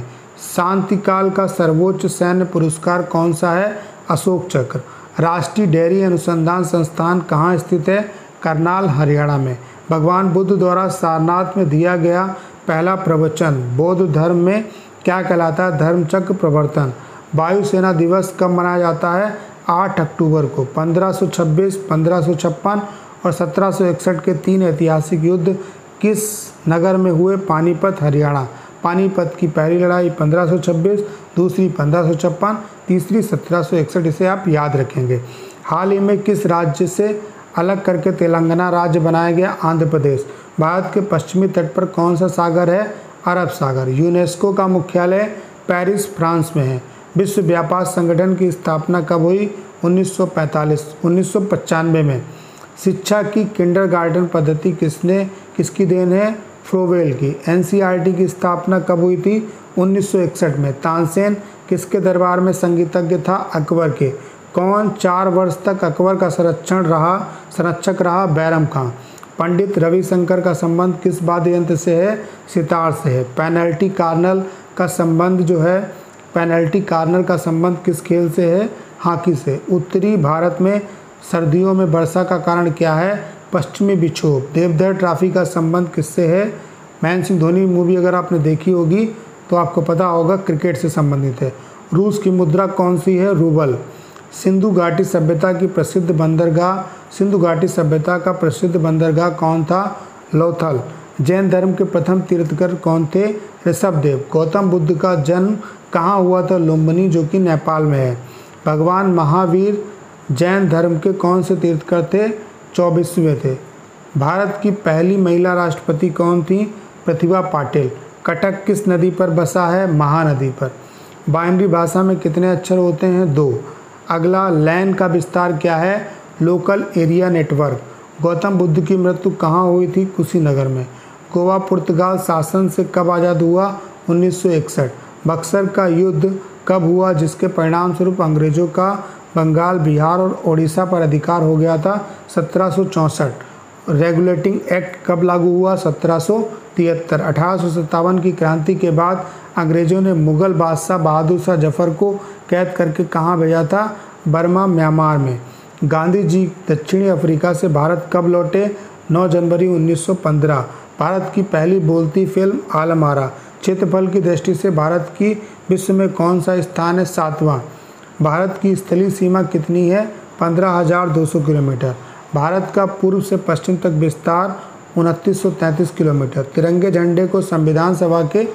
शांतिकाल का सर्वोच्च सैन्य पुरस्कार कौन सा है? अशोक चक्र। राष्ट्रीय डेयरी अनुसंधान संस्थान कहाँ स्थित है? करनाल, हरियाणा में। भगवान बुद्ध द्वारा सारनाथ में दिया गया पहला प्रवचन, बौद्ध धर्म में क्या कहलाता है? धर्मचक्र प्रवर्तन। वायुसेना दिवस कब मनाया जाता है? 8 अक्टूबर को। 1526, 1556 और 1761 के तीन ऐतिहासिक युद्ध किस नगर में हुए? पानीपत हरियाणा। पानीपत की पहली लड़ाई 1526, दूसरी 1556, तीसरी 1761 इसे आप याद रखेंगे। हाल ही में किस राज्य से अलग करके तेलंगाना राज्य बनाया गया? आंध्र प्रदेश। भारत के पश्चिमी तट पर कौन सा सागर है? अरब सागर, यूनेस्को का मुख्यालय पेरिस, फ्रांस में है। विश्व व्यापार संगठन की स्थापना कब हुई? 1945 1995 में। शिक्षा की किंडरगार्टन पद्धति किसने, किसकी देन है? फ्रोवेल की। एनसीईआरटी की स्थापना कब हुई थी? 1961 में। तानसेन किसके दरबार में संगीतज्ञ था? अकबर के। कौन चार वर्ष तक अकबर का संरक्षण रहा, संरक्षक रहा बैरम खां? पंडित रविशंकर का संबंध किस वाद्य यंत्र से है? सितार से है। पेनल्टी कार्नल का संबंध जो है, पेनल्टी कार्नर का संबंध किस खेल से है? हॉकी से। उत्तरी भारत में सर्दियों में वर्षा का कारण क्या है? पश्चिमी विक्षोभ। देवधर ट्रॉफी का संबंध किससे है? महेंद्र सिंह धोनी मूवी अगर आपने देखी होगी तो आपको पता होगा क्रिकेट से संबंधित है। रूस की मुद्रा कौन सी है? रूबल। सिंधु घाटी सभ्यता की प्रसिद्ध बंदरगाह। सिंधु घाटी सभ्यता का प्रसिद्ध बंदरगाह कौन था? लोथल। जैन धर्म के प्रथम तीर्थकर कौन थे? ऋषभदेव। गौतम बुद्ध का जन्म कहाँ हुआ था लुम्बनी, जो कि नेपाल में है? भगवान महावीर जैन धर्म के कौन से तीर्थकर थे? चौबीसवें थे। भारत की पहली महिला राष्ट्रपति कौन थी? प्रतिभा पाटिल। कटक किस नदी पर बसा है? महानदी पर। बाइनरी भाषा में कितने अक्षर होते हैं? दो। अगला लैन का विस्तार क्या है? Local area network. Gautam Buddha की मृत्यु कहाँ हुई थी? कुशीनगर में। गोवा पुर्तगाल शासन से कब आज़ाद हुआ? 1961 बक्सर का युद्ध कब हुआ, जिसके परिणाम स्वरूप अंग्रेज़ों का बंगाल, बिहार और ओडिशा पर अधिकार हो गया था? सत्रह रेगुलेटिंग एक्ट कब लागू हुआ? सत्रह तिहत्तर। अठारह की क्रांति के बाद अंग्रेज़ों ने मुग़ल बादशाह बहादुर शाह जफ़र को कैद करके कहाँ भेजा था? बर्मा, म्यांमार में। गांधी जी दक्षिणी अफ्रीका से भारत कब लौटे? 9 जनवरी 1915 भारत की पहली बोलती फ़िल्म आलमारा। क्षेत्रफल की दृष्टि से भारत की विश्व में कौन सा स्थान है सातवां? भारत की स्थलीय सीमा कितनी है? पंद्रह हज़ार दो सौ किलोमीटर। भारत का पूर्व से पश्चिम तक विस्तार उनतीस सौ तैंतीस किलोमीटर। तिरंगे झंडे को संविधान सभा के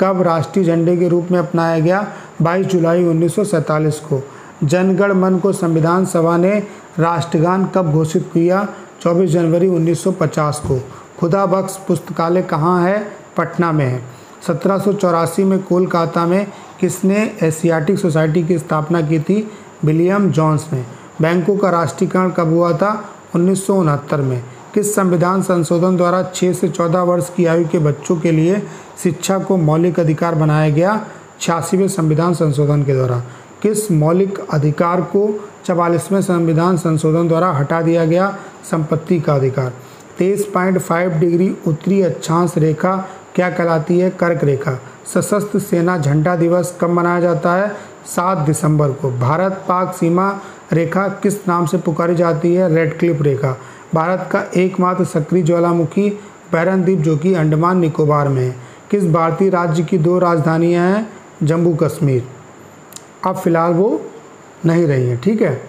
कब राष्ट्रीय झंडे के रूप में अपनाया गया 22 जुलाई उन्नीस सौ सैंतालीस को। जनगण मन को संविधान सभा ने राष्ट्रगान कब घोषित किया? 24 जनवरी 1950 को। खुदा बख्श पुस्तकालय कहाँ है? पटना में है। सत्रह सौ चौरासी में कोलकाता में किसने एशियाटिक सोसाइटी की स्थापना की थी? विलियम जॉन्स ने। बैंकों का राष्ट्रीयकरण कब हुआ था? उन्नीस सौ उनहत्तर में, किस संविधान संशोधन द्वारा 6 से 14 वर्ष की आयु के बच्चों के लिए शिक्षा को मौलिक अधिकार बनाया गया? छियासीवें संविधान संशोधन के द्वारा। किस मौलिक अधिकार को चवालीसवें संविधान संशोधन द्वारा हटा दिया गया? संपत्ति का अधिकार। तेईस पॉइंट फाइव डिग्री उत्तरी अक्षांश रेखा क्या कहलाती है? कर्क रेखा। सशस्त्र सेना झंडा दिवस कब मनाया जाता है? सात दिसंबर को। भारत पाक सीमा रेखा किस नाम से पुकारी जाती है? रेड क्लिप रेखा। भारत का एकमात्र सक्रिय ज्वालामुखी बैरनद्वीप जो कि अंडमान निकोबार में है। किस भारतीय राज्य की दो राजधानियाँ हैं? जम्मू कश्मीर। अब फ़िलहाल वो नहीं रही हैं, ठीक है?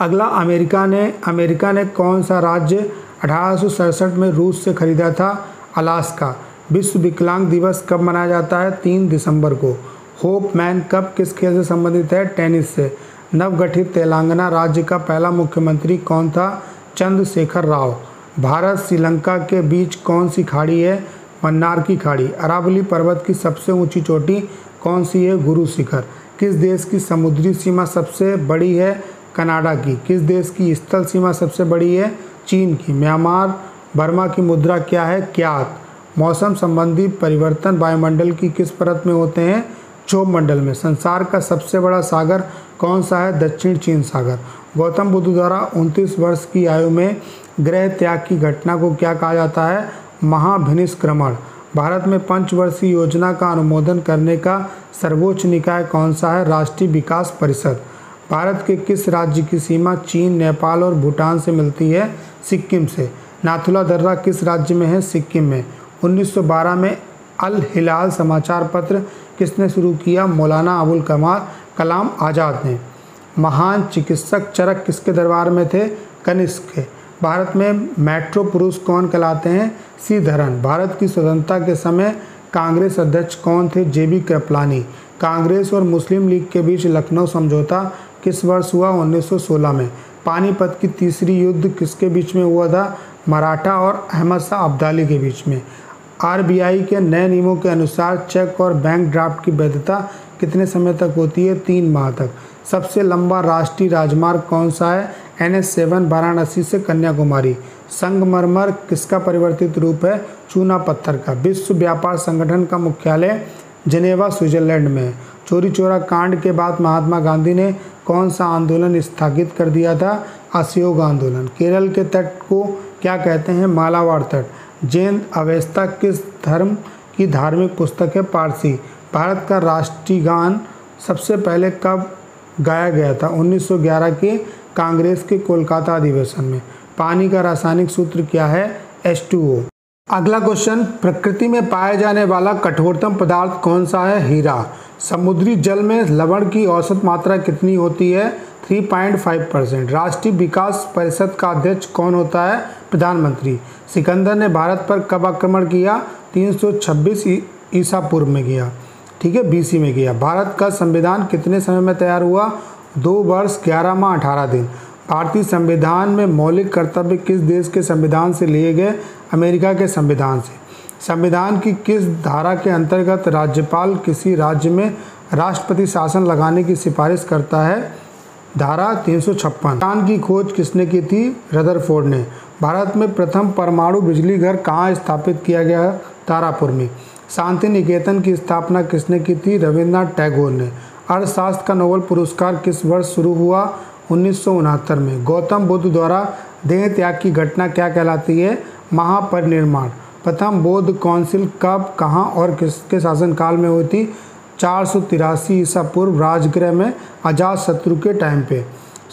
अगला, अमेरिका ने अमेरिका ने कौन सा राज्य अठारह सौ सड़सठ में रूस से खरीदा था? अलास्का। विश्व विकलांग दिवस कब मनाया जाता है? तीन दिसंबर को। होप मैन कप किस खेल से संबंधित है? टेनिस से। नवगठित तेलंगाना राज्य का पहला मुख्यमंत्री कौन था? चंद्रशेखर राव। भारत श्रीलंका के बीच कौन सी खाड़ी है? मन्नार की खाड़ी। अरावली पर्वत की सबसे ऊँची चोटी कौन सी है? गुरु शिखर। किस देश की समुद्री सीमा सबसे बड़ी है? कनाडा की। किस देश की स्थल सीमा सबसे बड़ी है? चीन की। म्यांमार। बर्मा की मुद्रा क्या है? क्यात। मौसम संबंधी परिवर्तन वायुमंडल की किस परत में होते हैं? क्षोभ मंडल में। संसार का सबसे बड़ा सागर कौन सा है? दक्षिण चीन सागर। गौतम बुद्ध द्वारा 29 वर्ष की आयु में ग्रह त्याग की घटना को क्या कहा जाता है? महाभिनिष्क्रमण। भारत में पंचवर्षीय योजना का अनुमोदन करने का सर्वोच्च निकाय कौन सा है? राष्ट्रीय विकास परिषद। भारत के किस राज्य की सीमा चीन, नेपाल और भूटान से मिलती है? सिक्किम से। नाथुला दर्रा किस राज्य में है? सिक्किम में। 1912 में अल हिलाल समाचार पत्र किसने शुरू किया? मौलाना अबुल कमाल कलाम आज़ाद ने। महान चिकित्सक चरक किसके दरबार में थे? कनिष्क के। भारत में मेट्रो पुरुष कौन कहलाते हैं? श्रीधरन भारत की स्वतंत्रता के समय कांग्रेस अध्यक्ष कौन थे? जे बी कृपलानी। कांग्रेस और मुस्लिम लीग के बीच लखनऊ समझौता किस वर्ष हुआ? 1916 में। पानीपत की तीसरी युद्ध किसके बीच में हुआ था? मराठा और अहमद शाह अब्दाली के बीच में। आरबीआई के नए नियमों के अनुसार चेक और बैंक ड्राफ्ट की वैधता कितने समय तक होती है? तीन माह तक। सबसे लंबा राष्ट्रीय राजमार्ग कौन सा है? एन एस सेवन, वाराणसी से कन्याकुमारी। संगमरमर किसका परिवर्तित रूप है? चूना पत्थर का। विश्व व्यापार संगठन का मुख्यालय जनेवा, स्विट्जरलैंड में। चोरी चोरा कांड के बाद महात्मा गांधी ने कौन सा आंदोलन स्थगित कर दिया था? असहयोग आंदोलन। केरल के तट को क्या कहते हैं? मालावाड़ तट। जैन अवेस्ता किस धर्म की धार्मिक पुस्तक है? पारसी। भारत का राष्ट्रीय गान सबसे पहले कब गाया गया था? 1911 के कांग्रेस के कोलकाता अधिवेशन में। पानी का रासायनिक सूत्र क्या है? H2O अगला क्वेश्चन प्रकृति में पाया जाने वाला कठोरतम पदार्थ कौन सा है? हीरा। समुद्री जल में लवण की औसत मात्रा कितनी होती है? 3.5 परसेंट राष्ट्रीय विकास परिषद का अध्यक्ष कौन होता है? प्रधानमंत्री। सिकंदर ने भारत पर कब आक्रमण किया? 326 ईसा पूर्व में किया। ठीक है बीसी में किया। भारत का संविधान कितने समय में तैयार हुआ? दो वर्ष, ग्यारह माह, अठारह दिन। भारतीय संविधान में मौलिक कर्तव्य किस देश के संविधान से लिए गए? अमेरिका के संविधान से। संविधान की किस धारा के अंतर्गत राज्यपाल किसी राज्य में राष्ट्रपति शासन लगाने की सिफारिश करता है? धारा तीन सौ छप्पन। की खोज किसने की थी? रदरफोर्ड ने। भारत में प्रथम परमाणु बिजली घर कहाँ स्थापित किया गया तारापुर में। शांति निकेतन की स्थापना किसने की थी? रविन्द्रनाथ टैगोर ने। अर्थशास्त्र का नोबल पुरस्कार किस वर्ष शुरू हुआ? उन्नीस सौ उनहत्तर में। गौतम बुद्ध द्वारा देह त्याग की घटना क्या कहलाती है? महापरिनिर्माण। प्रथम बौद्ध काउंसिल कब, कहाँ और किसके शासनकाल में हुई थी? चार सौ तिरासी ईसा पूर्व राजगृह में अजात शत्रु के टाइम पे।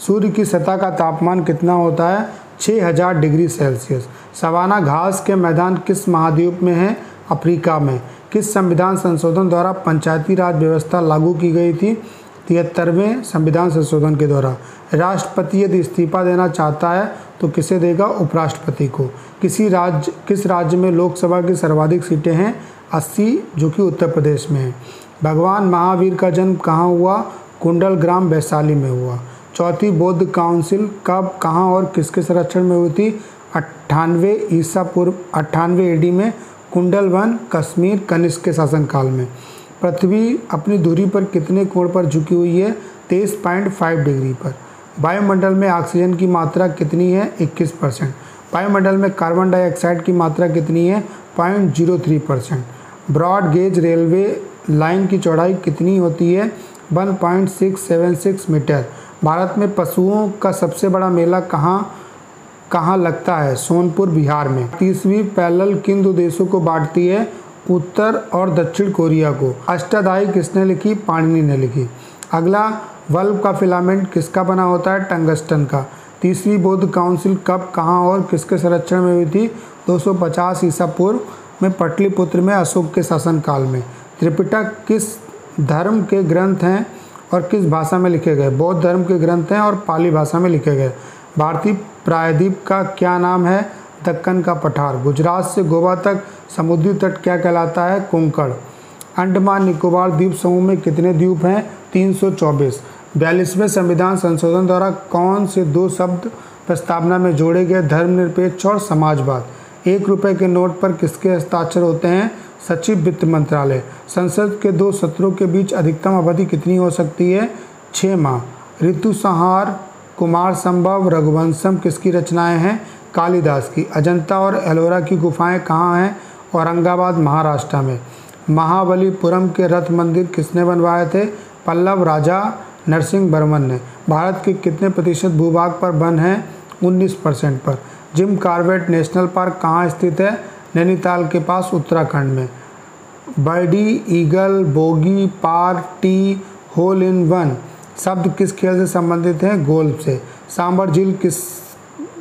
सूर्य की सतह का तापमान कितना होता है? 6000 डिग्री सेल्सियस। सवाना घास के मैदान किस महाद्वीप में है? अफ्रीका में। किस संविधान संशोधन द्वारा पंचायती राज व्यवस्था लागू की गई थी? तिहत्तरवें संविधान संशोधन के द्वारा। राष्ट्रपति यदि इस्तीफा देना चाहता है तो किसे देगा उपराष्ट्रपति को? किसी राज्य, किस राज्य में लोकसभा की सर्वाधिक सीटें हैं? 80 जो कि उत्तर प्रदेश में है। भगवान महावीर का जन्म कहाँ हुआ? कुंडल ग्राम वैशाली में हुआ। चौथी बौद्ध काउंसिल कब, कहाँ और किसके संरक्षण में हुई थी? अट्ठानवे ईसा पूर्व, अट्ठानवे एडी में कुंडल वन कश्मीर, कनिष्क के शासनकाल में। पृथ्वी अपनी दूरी पर कितने कोण पर झुकी हुई है? तेईस पॉइंट फाइव डिग्री पर। वायुमंडल में ऑक्सीजन की मात्रा कितनी है? इक्कीस परसेंट। वायुमंडल में कार्बन डाइऑक्साइड की मात्रा कितनी है? Point zero three percent. Broad gauge railway line की चौड़ाई कितनी होती है? One point six seven six metre. Bharat में पशुओं का सबसे बड़ा मेला कहाँ कहाँ लगता है? सोनपुर, बिहार में। तीसवीं पैरल किन दो देशों को बांटती है? उत्तर और दक्षिण कोरिया को। अष्टाध्यायी किसने लिखी? पाणिनि ने लिखी। अगला बल्ब का फिलामेंट किसका बना होता है? टंगस्टन का। तीसरी बौद्ध काउंसिल कब, कहाँ और किसके संरक्षण में हुई थी? 250 ईसा पूर्व में पटलिपुत्र में, अशोक के शासनकाल में। त्रिपिटक किस धर्म के ग्रंथ हैं और किस भाषा में लिखे गए? बौद्ध धर्म के ग्रंथ हैं और पाली भाषा में लिखे गए। भारतीय प्रायद्वीप का क्या नाम है? दक्कन का पठार। गुजरात से गोवा तक समुद्री तट क्या कहलाता है? कोंकण अंडमान निकोबार द्वीप समूह में कितने द्वीप हैं? 324 बयालीसवें संविधान संशोधन द्वारा कौन से दो शब्द प्रस्तावना में जोड़े गए धर्मनिरपेक्ष और समाजवाद? एक रुपए के नोट पर किसके हस्ताक्षर होते हैं? सचिव वित्त मंत्रालय। संसद के दो सत्रों के बीच अधिकतम अवधि कितनी हो सकती है? छः माह। ऋतु संहार, कुमार संभव, रघुवंशम किसकी रचनाएँ हैं? कालिदास की। अजंता और एलोरा की गुफाएँ कहाँ हैं? औरंगाबाद, महाराष्ट्र में। महाबलीपुरम के रथ मंदिर किसने बनवाए थे? पल्लव राजा नरसिंह बर्मन ने। भारत के कितने प्रतिशत भूभाग पर वन है? 19 परसेंट पर। जिम कार्बेट नेशनल पार्क कहाँ स्थित है? नैनीताल के पास उत्तराखंड में। Birdie eagle bogey par tee hole in one. शब्द किस खेल से संबंधित हैं? गोल्फ से। सांबर झील किस,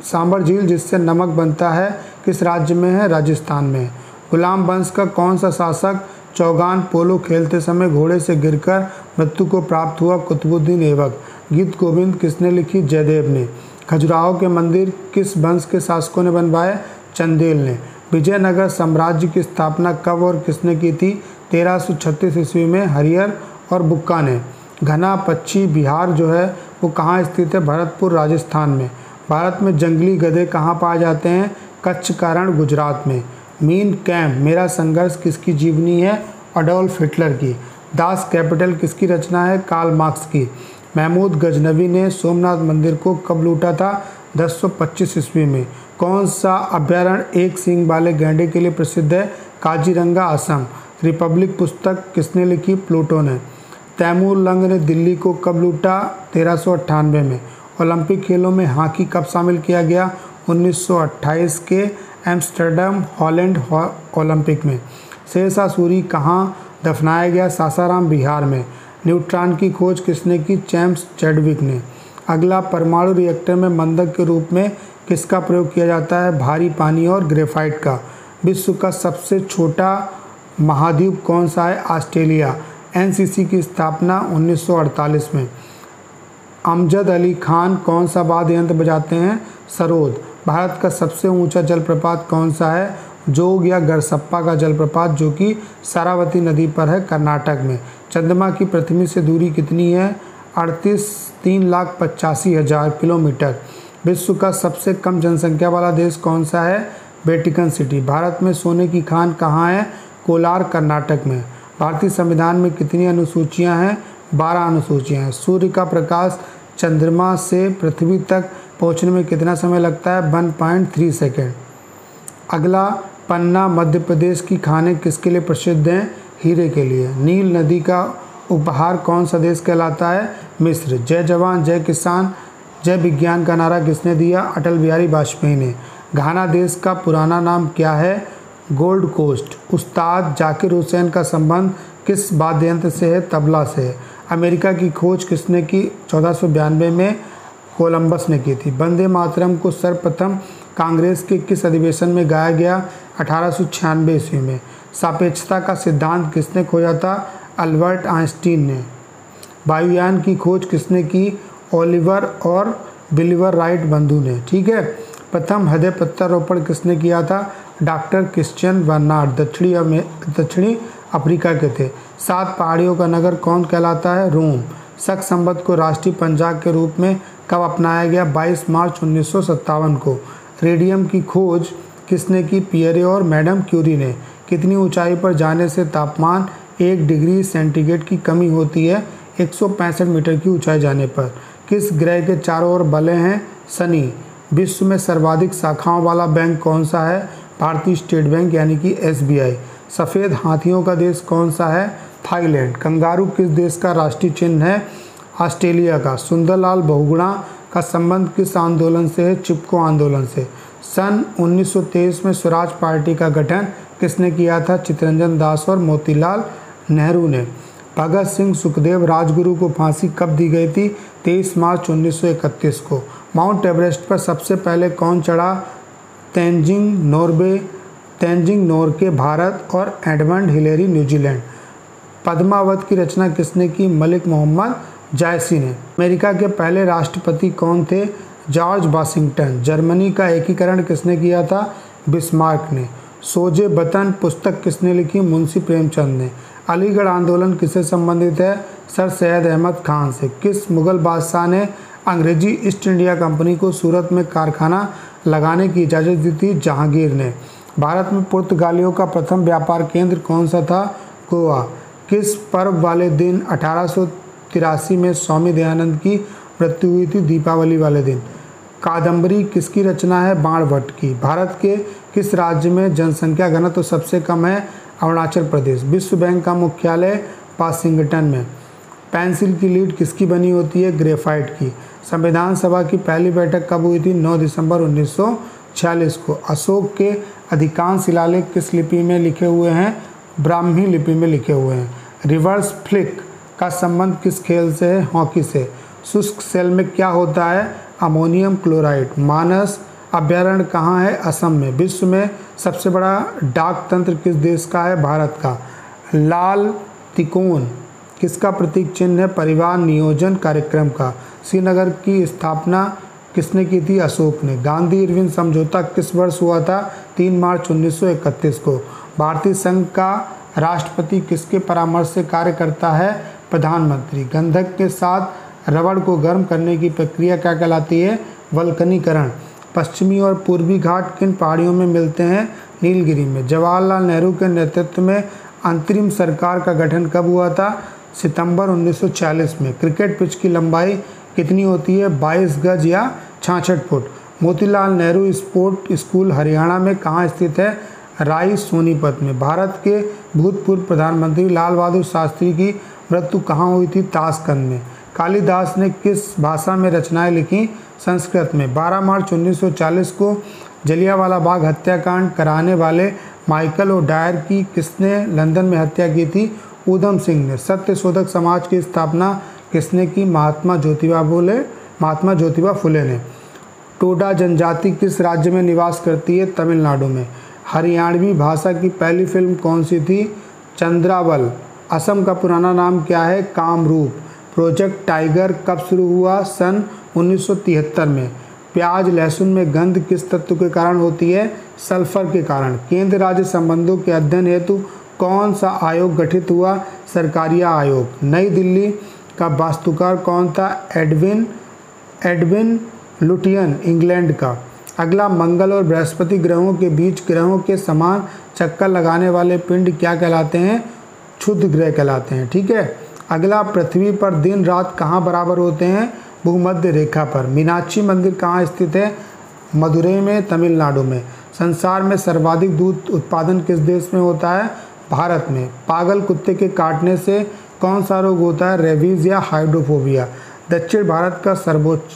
सांबर झील जिससे नमक बनता है, किस राज्य में है? राजस्थान में। गुलाम वंश का कौन सा शासक चौगान पोलो खेलते समय घोड़े से गिरकर मृत्यु को प्राप्त हुआ कुतुबुद्दीन ऐबक गीत गोविंद किसने लिखी? जयदेव ने। खजुराहो के मंदिर किस वंश के शासकों ने बनवाए चंदेल ने। विजयनगर साम्राज्य की स्थापना कब और किसने की थी? तेरह सौ छत्तीस ईस्वी में हरियर और बुक्का ने। घना पच्छी बिहार जो है, वो कहाँ स्थित है? भरतपुर, राजस्थान में। भारत में जंगली गधे कहाँ पाए जाते हैं? कच्छ कारण गुजरात में। मीन कैम्प, मेरा संघर्ष किसकी जीवनी है? अडोल्फ हिटलर की। दास कैपिटल किसकी रचना है? कार्ल मार्क्स की। महमूद गजनवी ने सोमनाथ मंदिर को कब लूटा था? 1025 ईस्वी में। कौन सा अभ्यारण्य एक सिंग वाले गैंडे के लिए प्रसिद्ध है? काजीरंगा, असम। रिपब्लिक पुस्तक किसने लिखी? प्लूटो ने। तैमूर लंग ने दिल्ली को कब लूटा? तेरह में। ओलंपिक खेलों में हॉकी कब शामिल किया गया? 1928 के एम्स्टर्डम, हॉलैंड ओलंपिक में। शेरशाह सूरी कहाँ दफनाया गया सासाराम बिहार में? न्यूट्रॉन की खोज किसने की? चैम्स चैडविक ने। अगला परमाणु रिएक्टर में मंदक के रूप में किसका प्रयोग किया जाता है? भारी पानी और ग्रेफाइट का। विश्व का सबसे छोटा महाद्वीप कौन सा है? ऑस्ट्रेलिया। एनसीसी की स्थापना 1948 में। अमजद अली खान कौन सा वाद्य यंत्र बजाते हैं? सरोद। भारत का सबसे ऊँचा जलप्रपात कौन सा है? जोग या गरसप्पा का जलप्रपात, जो कि सारावती नदी पर है, कर्नाटक में। चंद्रमा की पृथ्वी से दूरी कितनी है? अड़तीस, तीन लाख पचासी हज़ार किलोमीटर। विश्व का सबसे कम जनसंख्या वाला देश कौन सा है? Vatican city. भारत में सोने की खान कहाँ है? कोलार, कर्नाटक में। भारतीय संविधान में कितनी अनुसूचियाँ हैं? बारह अनुसूचियाँ हैं। सूर्य का प्रकाश चंद्रमा से पृथ्वी तक पहुँचने में कितना समय लगता है? वन पॉइंट थ्री सेकेंड अगला, पन्ना मध्य प्रदेश की खाने किसके लिए प्रसिद्ध हैं? हीरे के लिए। नील नदी का उपहार कौन सा देश कहलाता है? मिस्र। जय जवान, जय किसान, जय विज्ञान का नारा किसने दिया? अटल बिहारी वाजपेयी ने। घाना देश का पुराना नाम क्या है? Gold Coast. उस्ताद जाकिर हुसैन का संबंध किस वाद्य यंत्र से है? तबला से है। अमेरिका की खोज किसने की? चौदह में कोलंबस ने की थी। वंदे मातरम को सर्वप्रथम कांग्रेस के किस अधिवेशन में गाया गया? अठारह ईस्वी में। सापेक्षता का सिद्धांत किसने खोजा था? अल्बर्ट आइंस्टीन ने। वायुयान की खोज किसने की? ओलिवर और बिलीवर राइट बंधु ने। ठीक है? प्रथम हृदय प्रत्यारोपण किसने किया था? डॉक्टर क्रिश्चियन वर्नार्ड, दक्षिणी दक्षिणी अफ्रीका के थे। सात पहाड़ियों का नगर कौन कहलाता है? रोम। शक संबत को राष्ट्रीय पंजाब के रूप में कब अपनाया गया? 22 मार्च उन्नीस सौ सत्तावन को। रेडियम की खोज किसने की? पियरे और मैडम क्यूरी ने। कितनी ऊंचाई पर जाने से तापमान एक डिग्री सेंटीग्रेड की कमी होती है? एक सौ पैंसठ मीटर की ऊंचाई जाने पर। किस ग्रह के चारों ओर बले हैं? शनि। विश्व में सर्वाधिक शाखाओं वाला बैंक कौन सा है? भारतीय स्टेट बैंक यानी कि एसबीआई। सफ़ेद हाथियों का देश कौन सा है? थाईलैंड। कंगारू किस देश का राष्ट्रीय चिन्ह है? ऑस्ट्रेलिया का। सुंदरलाल बहुगुणा का संबंध किस आंदोलन से है? चिपको आंदोलन से। सन 1923 में स्वराज पार्टी का गठन किसने किया था? चितरंजन दास और मोतीलाल नेहरू ने। भगत सिंह सुखदेव राजगुरु को फांसी कब दी गई थी? 23 मार्च 1931 को। माउंट एवरेस्ट पर सबसे पहले कौन चढ़ा? तेंजिंग नॉर्वे तेंजिंग नोरके भारत और एडमंड हिलेरी, न्यूजीलैंड। पद्मावत की रचना किसने की? मलिक मोहम्मद जायसी ने। अमेरिका के पहले राष्ट्रपति कौन थे? George Washington. जर्मनी का एकीकरण किसने किया था? बिस्मार्क ने। सोजे बतन पुस्तक किसने लिखी? मुंशी प्रेमचंद ने। अलीगढ़ आंदोलन किससे संबंधित है? सर सैयद अहमद खान से। किस मुगल बादशाह ने अंग्रेज़ी ईस्ट इंडिया कंपनी को सूरत में कारखाना लगाने की इजाज़त दी थी? जहांगीर ने। भारत में पुर्तगालियों का प्रथम व्यापार केंद्र कौन सा था? गोवा। किस पर्व वाले दिन अठारह सौ तिरासी में स्वामी दयानंद की मृत्यु हुई थी? दीपावली वाले दिन। कादम्बरी किसकी रचना है? बाणभट्ट की। भारत के किस राज्य में जनसंख्या घनत्व तो सबसे कम है? अरुणाचल प्रदेश। विश्व बैंक का मुख्यालय वाशिंगटन में। पेंसिल की लीड किसकी बनी होती है? ग्रेफाइट की। संविधान सभा की पहली बैठक कब हुई थी? 9 दिसंबर 1946 को। अशोक के अधिकांश शिलालेख किस लिपि में लिखे हुए हैं? ब्राह्मी लिपि में लिखे हुए हैं। रिवर्स फ्लिक का संबंध किस खेल से है? हॉकी से। शुष्क सेल में क्या होता है? Ammonium chloride. मानस अभ्यारण्य कहाँ है? असम में। विश्व में सबसे बड़ा डाक तंत्र किस देश का है? भारत का। लाल तिकोन। किसका प्रतीक चिन्ह है? परिवार नियोजन कार्यक्रम का। श्रीनगर की स्थापना किसने की थी? अशोक ने। गांधी इरविन समझौता किस वर्ष हुआ था? तीन मार्च 1931 को। भारतीय संघ का राष्ट्रपति किसके परामर्श से कार्य करता है? प्रधानमंत्री। गंधक के साथ रबड़ को गर्म करने की प्रक्रिया क्या कहलाती है? वल्कनीकरण। पश्चिमी और पूर्वी घाट किन पहाड़ियों में मिलते हैं? नीलगिरी में। जवाहरलाल नेहरू के नेतृत्व में अंतरिम सरकार का गठन कब हुआ था? सितंबर 1940 में। क्रिकेट पिच की लंबाई कितनी होती है? 22 गज या छाछठ foot. Motilal Nehru sport school Haryana में कहाँ स्थित है? राई सोनीपत में। भारत के भूतपूर्व प्रधानमंत्री लाल बहादुर शास्त्री की मृत्यु कहाँ हुई थी ताशकंद में? कालिदास ने किस भाषा में रचनाएँ लिखी संस्कृत में? 12 मार्च 1940 को जलियावाला बाग हत्याकांड कराने वाले माइकल और डायर की किसने लंदन में हत्या की थी? ऊधम सिंह ने। सत्य शोधक समाज की स्थापना किसने की? महात्मा ज्योतिबा फुले, महात्मा ज्योतिबा फुले ने। टोडा जनजाति किस राज्य में निवास करती है? तमिलनाडु में। हरियाणवी भाषा की पहली फ़िल्म कौन सी थी? चंद्रावल। असम का पुराना नाम क्या है? कामरूप। प्रोजेक्ट टाइगर कब शुरू हुआ? सन 1973 में। प्याज, लहसुन में गंध किस तत्व के कारण होती है? सल्फ़र के कारण। केंद्र राज्य संबंधों के अध्ययन हेतु कौन सा आयोग गठित हुआ? सरकारिया आयोग। नई दिल्ली का वास्तुकार कौन था? एडविन एडविन लुटियन, इंग्लैंड का। अगला मंगल और बृहस्पति ग्रहों के बीच ग्रहों के समान चक्कर लगाने वाले पिंड क्या कहलाते हैं? क्षुद्र ग्रह कहलाते हैं, ठीक है? अगला, पृथ्वी पर दिन रात कहाँ बराबर होते हैं? भूमध्य रेखा पर। मीनाक्षी मंदिर कहाँ स्थित है? मदुरई में, तमिलनाडु में। संसार में सर्वाधिक दूध उत्पादन किस देश में होता है? भारत में। पागल कुत्ते के काटने से कौन सा रोग होता है? रेबीज या हाइड्रोफोबिया। दक्षिण भारत का सर्वोच्च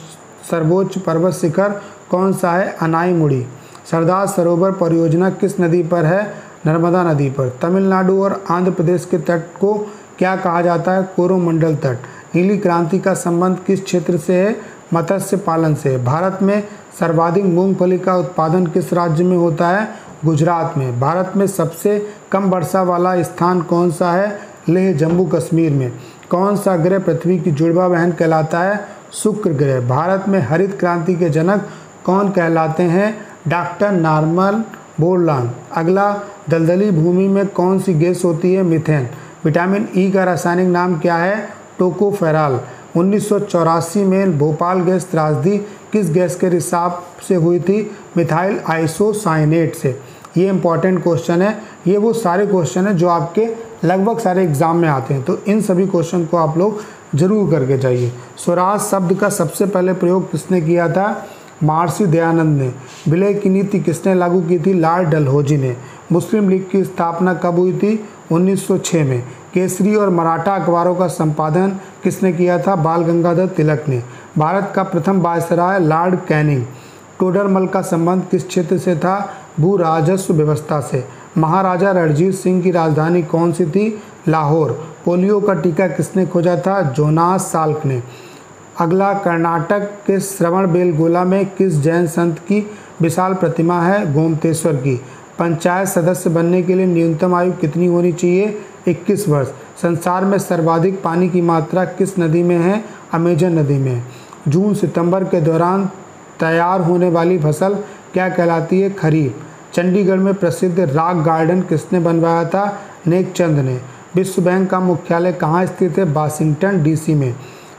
सर्वोच्च पर्वत शिखर कौन सा है? अनाई मुड़ी। सरदार सरोवर परियोजना किस नदी पर है? नर्मदा नदी पर। तमिलनाडु और आंध्र प्रदेश के तट को क्या कहा जाता है? कोरोमंडल तट। नीली क्रांति का संबंध किस क्षेत्र से है? मत्स्य पालन से। भारत में सर्वाधिक मूंगफली का उत्पादन किस राज्य में होता है? गुजरात में। भारत में सबसे कम वर्षा वाला स्थान कौन सा है? लेह, जम्मू कश्मीर में। कौन सा ग्रह पृथ्वी की जुड़वा बहन कहलाता है? शुक्र ग्रह। भारत में हरित क्रांति के जनक कौन कहलाते हैं? Doctor Norman Borlaug. अगला, दलदली भूमि में कौन सी गैस होती है? मिथेन। विटामिन ई का रासायनिक नाम क्या है? टोकोफेराल। उन्नीस सौ चौरासी में भोपाल गैस त्रासदी किस गैस के रिसाव से हुई थी? मिथाइल आइसोसाइनेट से। ये इंपॉर्टेंट क्वेश्चन है। ये वो सारे क्वेश्चन है जो आपके लगभग सारे एग्ज़ाम में आते हैं। तो इन सभी क्वेश्चन को आप लोग ज़रूर करके जाइए। स्वराज शब्द का सबसे पहले प्रयोग किसने किया था? महर्षि दयानंद ने विलय की नीति किसने लागू की थी? लाल डलहौजी ने। मुस्लिम लीग की स्थापना कब हुई थी? 1906 में। केसरी और मराठा अखबारों का संपादन किसने किया था? बाल गंगाधर तिलक ने। भारत का प्रथम वायसराय लॉर्ड कैनिंग। टोडरमल का संबंध किस क्षेत्र से था? भू राजस्व व्यवस्था से। महाराजा रणजीत सिंह की राजधानी कौन सी थी? लाहौर। पोलियो का टीका किसने खोजा था? जोनास साल्क ने। अगला कर्नाटक के श्रवण बेलगोला में किस जैन संत की विशाल प्रतिमा है? गोमतेश्वर की। पंचायत सदस्य बनने के लिए न्यूनतम आयु कितनी होनी चाहिए? 21 वर्ष। संसार में सर्वाधिक पानी की मात्रा किस नदी में है? अमेजन नदी में। जून सितंबर के दौरान तैयार होने वाली फ़सल क्या कहलाती है? खरीफ। चंडीगढ़ में प्रसिद्ध रॉक गार्डन किसने बनवाया था? नेक चंद ने। विश्व बैंक का मुख्यालय कहाँ स्थित है? वाशिंगटन, डीसी में।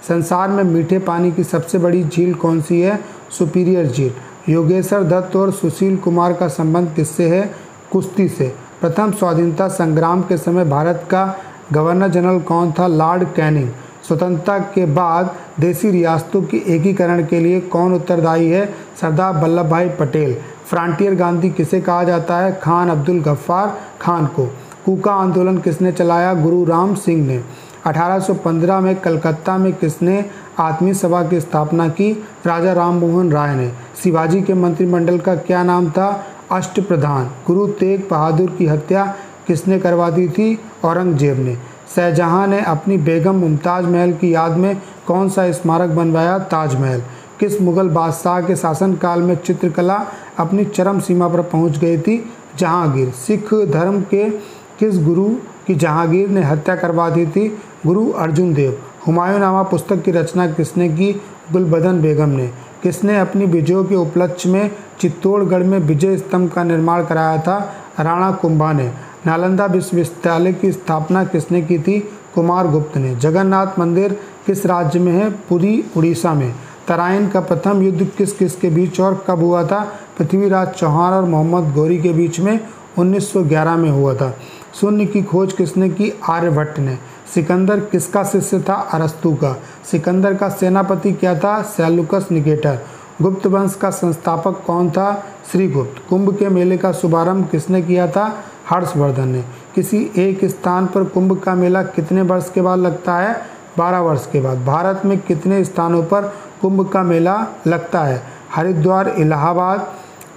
संसार में मीठे पानी की सबसे बड़ी झील कौन सी है? सुपीरियर झील। योगेश्वर दत्त और सुशील कुमार का संबंध किससे है? कुश्ती से। प्रथम स्वाधीनता संग्राम के समय भारत का गवर्नर जनरल कौन था? Lord Canning. स्वतंत्रता के बाद देसी रियासतों की एकीकरण के लिए कौन उत्तरदायी है? सरदार वल्लभ भाई पटेल। फ्रंटियर गांधी किसे कहा जाता है? खान अब्दुल गफ्फार खान को। कूका आंदोलन किसने चलाया? गुरु राम सिंह ने। 1815 में कलकत्ता में किसने आत्मी सभा की स्थापना की? राजा राम मोहन राय ने। शिवाजी के मंत्रिमंडल का क्या नाम था? अष्ट प्रधान गुरु तेग बहादुर की हत्या किसने करवा दी थी? औरंगज़ेब ने। शाहजहां ने अपनी बेगम मुमताज़ महल की याद में कौन सा स्मारक बनवाया? ताजमहल। किस मुगल बादशाह के शासनकाल में चित्रकला अपनी चरम सीमा पर पहुँच गई थी? जहांगीर। सिख धर्म के किस गुरु की जहांगीर ने हत्या करवा दी थी? गुरु अर्जुन देव हुमायूं नामा पुस्तक की रचना किसने की? गुलबदन बेगम ने। किसने अपनी विजयों के उपलक्ष्य में चित्तौड़गढ़ में विजय स्तंभ का निर्माण कराया था? राणा कुंभा ने। नालंदा विश्वविद्यालय की स्थापना किसने की थी? कुमार गुप्त ने। जगन्नाथ मंदिर किस राज्य में है? पुरी उड़ीसा में। तराइन का प्रथम युद्ध किस किस के बीच और कब हुआ था? पृथ्वीराज चौहान और मोहम्मद गौरी के बीच में 1911 में हुआ था। शून्य की खोज किसने की? आर्यभट्ट ने। सिकंदर किसका शिष्य था? अरस्तु का। सिकंदर का सेनापति क्या था? Seleucus Nicator. गुप्त वंश का संस्थापक कौन था? श्रीगुप्त। कुंभ के मेले का शुभारंभ किसने किया था? हर्षवर्धन ने। किसी एक स्थान पर कुंभ का मेला कितने वर्ष के बाद लगता है? बारह वर्ष के बाद। भारत में कितने स्थानों पर कुंभ का मेला लगता है? हरिद्वार, इलाहाबाद,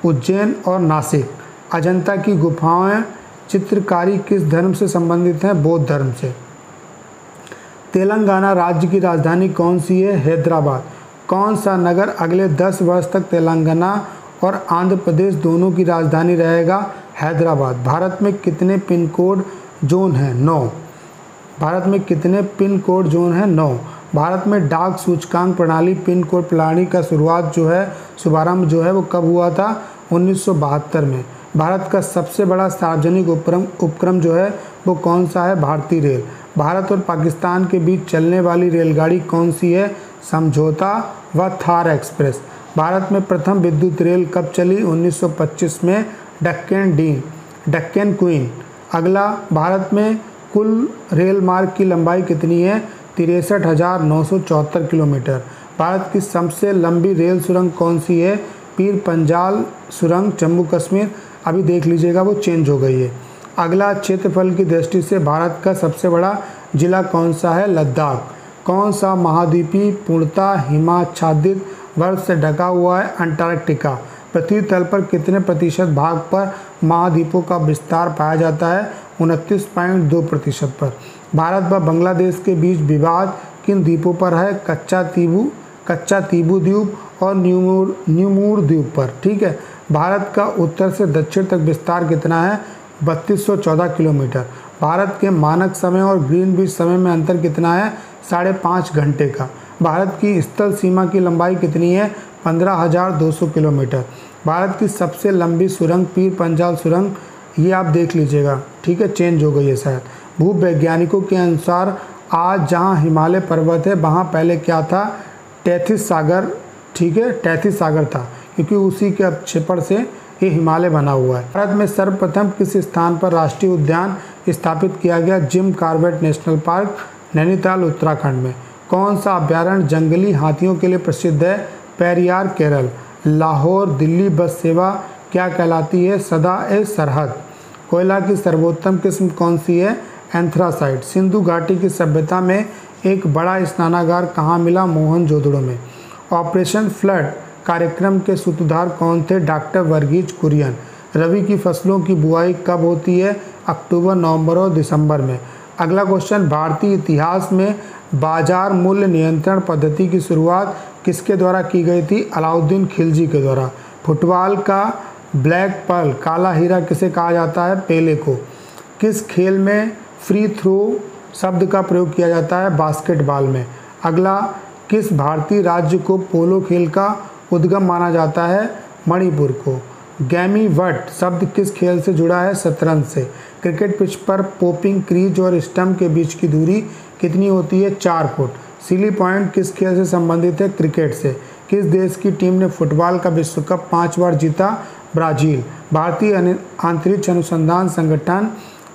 उज्जैन और नासिक। अजंता की गुफाएँ चित्रकारी किस धर्म से संबंधित हैं? बौद्ध धर्म से। तेलंगाना राज्य की राजधानी कौन सी है? हैदराबाद। कौन सा नगर अगले 10 वर्ष तक तेलंगाना और आंध्र प्रदेश दोनों की राजधानी रहेगा? हैदराबाद। भारत में कितने पिन कोड जोन हैं? नौ। भारत में कितने पिन कोड जोन हैं? नौ। भारत में डाक सूचकांक प्रणाली पिन कोड प्रणाली का शुरुआत जो है, शुभारंभ जो है, वो कब हुआ था? उन्नीस सौ बहत्तर में। भारत का सबसे बड़ा सार्वजनिक उपक्रम उपक्रम जो है, वो कौन सा है? भारतीय रेल। भारत और पाकिस्तान के बीच चलने वाली रेलगाड़ी कौन सी है? समझौता व थार एक्सप्रेस। भारत में प्रथम विद्युत रेल कब चली? 1925 में डक्कन डीन डक्कन क्वीन। अगला, भारत में कुल रेल मार्ग की लंबाई कितनी है? तिरसठ हज़ार नौ सौ चौहत्तर किलोमीटर। भारत की सबसे लंबी रेल सुरंग कौन सी है? पीर पंजाल सुरंग, जम्मू कश्मीर। अभी देख लीजिएगा, वो चेंज हो गई है। अगला क्षेत्रफल की दृष्टि से भारत का सबसे बड़ा जिला कौन सा है? लद्दाख। कौन सा महाद्वीपी पूर्णतः हिमाच्छादित बर्फ़ से ढका हुआ है? अंटार्कटिका। पृथ्वी तल पर कितने प्रतिशत भाग पर महाद्वीपों का विस्तार पाया जाता है? उनतीस पॉइंट दो प्रतिशत पर। भारत व बांग्लादेश के बीच विवाद किन द्वीपों पर है? कच्चा तीबू कच्चा तीबू द्वीप और न्यूमूर न्यूमूर द्वीप पर। ठीक है? भारत का उत्तर से दक्षिण तक विस्तार कितना है? बत्तीस किलोमीटर। भारत के मानक समय और ग्रीन बीच समय में अंतर कितना है? साढ़े पाँच घंटे का। भारत की स्थल सीमा की लंबाई कितनी है? पंद्रह हज़ार दो सौ किलोमीटर। भारत की सबसे लंबी सुरंग पीर पंजाल सुरंग, ये आप देख लीजिएगा। ठीक है, चेंज हो गई है शायद। भू वैज्ञानिकों के अनुसार, आज जहाँ हिमालय पर्वत है, वहाँ पहले क्या था? टैथिस सागर। ठीक है टैथी सागर था, क्योंकि उसी के अब क्षेपण से ये हिमालय बना हुआ है। भारत में सर्वप्रथम किस स्थान पर राष्ट्रीय उद्यान स्थापित किया गया Jim Corbett national park, Nainital, Uttarakhand में। कौन सा अभ्यारण्य जंगली हाथियों के लिए प्रसिद्ध है? पेरियार, केरल। लाहौर दिल्ली बस सेवा क्या कहलाती है? सदा ए सरहद। कोयला की सर्वोत्तम किस्म कौन सी है? एंथ्रासाइट। सिंधु घाटी की सभ्यता में एक बड़ा स्नानागार कहाँ मिला? मोहन जोदड़ो में। Operation flood. कार्यक्रम के सूत्रधार कौन थे? डॉक्टर वर्गीज कुरियन। रवि की फ़सलों की बुआई कब होती है? अक्टूबर, नवंबर और दिसंबर में। अगला क्वेश्चन भारतीय इतिहास में बाज़ार मूल्य नियंत्रण पद्धति की शुरुआत किसके द्वारा की गई थी? अलाउद्दीन खिलजी के द्वारा। फुटबॉल का ब्लैक पर्ल काला हीरा किसे कहा जाता है? पेले को। किस खेल में फ्री थ्रो शब्द का प्रयोग किया जाता है? बास्केटबॉल में। अगला, किस भारतीय राज्य को पोलो खेल का उद्गम माना जाता है मणिपुर को। गैमी वट शब्द किस खेल से जुड़ा है? शतरंज से। क्रिकेट पिच पर पोपिंग, क्रीज और स्टम्प के बीच की दूरी कितनी होती है? चार फुट। सिली पॉइंट किस खेल से संबंधित है? क्रिकेट से। किस देश की टीम ने फुटबॉल का विश्व कप पाँच बार जीता? ब्राज़ील। भारतीय अंतरिक्ष अनुसंधान संगठन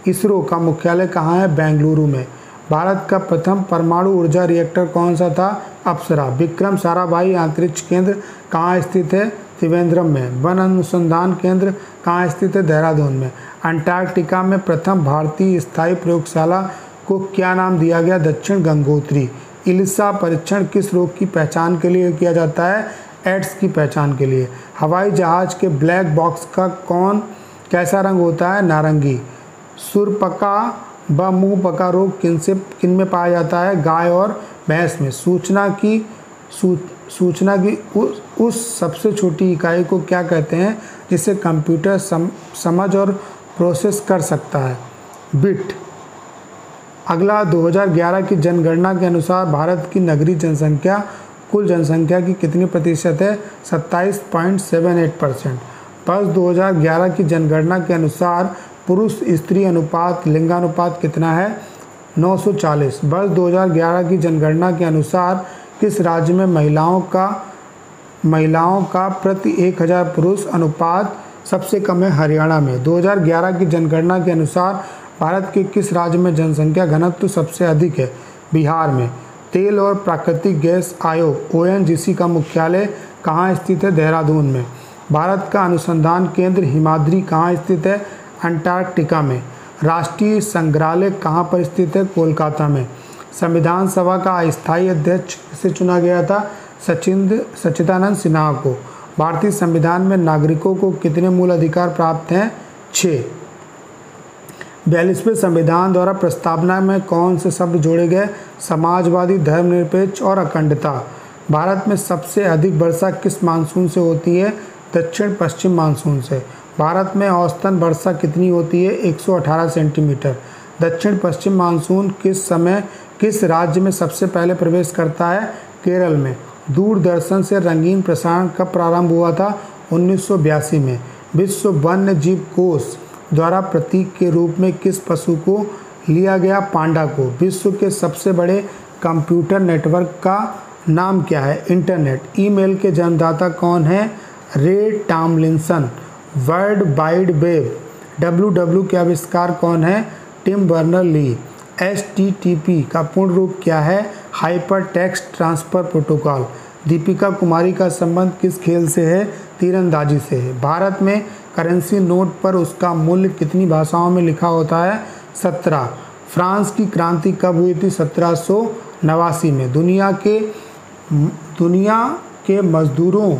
इसरो का मुख्यालय कहाँ है? बेंगलुरु में। भारत का प्रथम परमाणु ऊर्जा रिएक्टर कौन सा था? अप्सरा। विक्रम साराभाई अंतरिक्ष केंद्र कहाँ स्थित है? त्रिवेंद्रम में। वन अनुसंधान केंद्र कहाँ स्थित है? देहरादून में। अंटार्कटिका में प्रथम भारतीय स्थायी प्रयोगशाला को क्या नाम दिया गया? दक्षिण गंगोत्री। इलिसा परीक्षण किस रोग की पहचान के लिए किया जाता है? एड्स की पहचान के लिए। हवाई जहाज़ के ब्लैक बॉक्स का कौन, कैसा रंग होता है? नारंगी। सुरपका व मुँह पका रोग किन से किन में पाया जाता है? गाय और भैंस में। सूचना की सू, सूचना की उस, उस सबसे छोटी इकाई को क्या कहते हैं? जिसे कंप्यूटर सम, समझ और प्रोसेस कर सकता है। बिट। अगला 2011 की जनगणना के अनुसार भारत की नगरीय जनसंख्या कुल जनसंख्या की कितनी प्रतिशत है? 27.78 परसेंट। वर्ष 2011 की जनगणना के अनुसार पुरुष स्त्री अनुपात, लिंगानुपात कितना है? 940 वर्ष 2011 की जनगणना के अनुसार किस राज्य में महिलाओं का महिलाओं का प्रति 1000 पुरुष अनुपात सबसे कम है? हरियाणा में। 2011 की जनगणना के अनुसार भारत के किस राज्य में जनसंख्या घनत्व तो सबसे अधिक है? बिहार में। तेल और प्राकृतिक गैस आयोग ओएनजीसी का मुख्यालय कहाँ स्थित है? देहरादून में। भारत का अनुसंधान केंद्र हिमाद्री कहाँ स्थित है? अंटार्कटिका में। राष्ट्रीय संग्रहालय कहाँ पर स्थित है? कोलकाता में। संविधान सभा का अस्थायी अध्यक्ष किसे चुना गया था? सचिंद सचिदानंद सिन्हा को। भारतीय संविधान में नागरिकों को कितने मूल अधिकार प्राप्त हैं? छः। बयालीसवें संविधान द्वारा प्रस्तावना में कौन से शब्द जोड़े गए? समाजवादी, धर्मनिरपेक्ष और अखंडता। भारत में सबसे अधिक वर्षा किस मानसून से होती है? दक्षिण पश्चिम मानसून से। भारत में औसतन वर्षा कितनी होती है? 118 सेंटीमीटर। दक्षिण पश्चिम मानसून किस समय, किस राज्य में सबसे पहले प्रवेश करता है? केरल में। दूरदर्शन से रंगीन प्रसारण कब प्रारंभ हुआ था? उन्नीस सौ बयासी में। विश्व वन्य जीव कोष द्वारा प्रतीक के रूप में किस पशु को लिया गया पांडा को? विश्व के सबसे बड़े कंप्यूटर नेटवर्क का नाम क्या है? इंटरनेट। ईमेल के जन्मदाता कौन है? Ray Tomlinson. World wide web. W W के आविष्कार कौन है? Tim Berners Lee. S T T P का पूर्ण रूप क्या है? Hypertext transfer protocol. Deepika Kumari का संबंध किस खेल से है? तीरंदाजी से है। भारत में करेंसी नोट पर उसका मूल्य कितनी भाषाओं में लिखा होता है? सत्रह। फ्रांस की क्रांति कब हुई थी? सत्रह सौ नवासी में। दुनिया के दुनिया के मजदूरों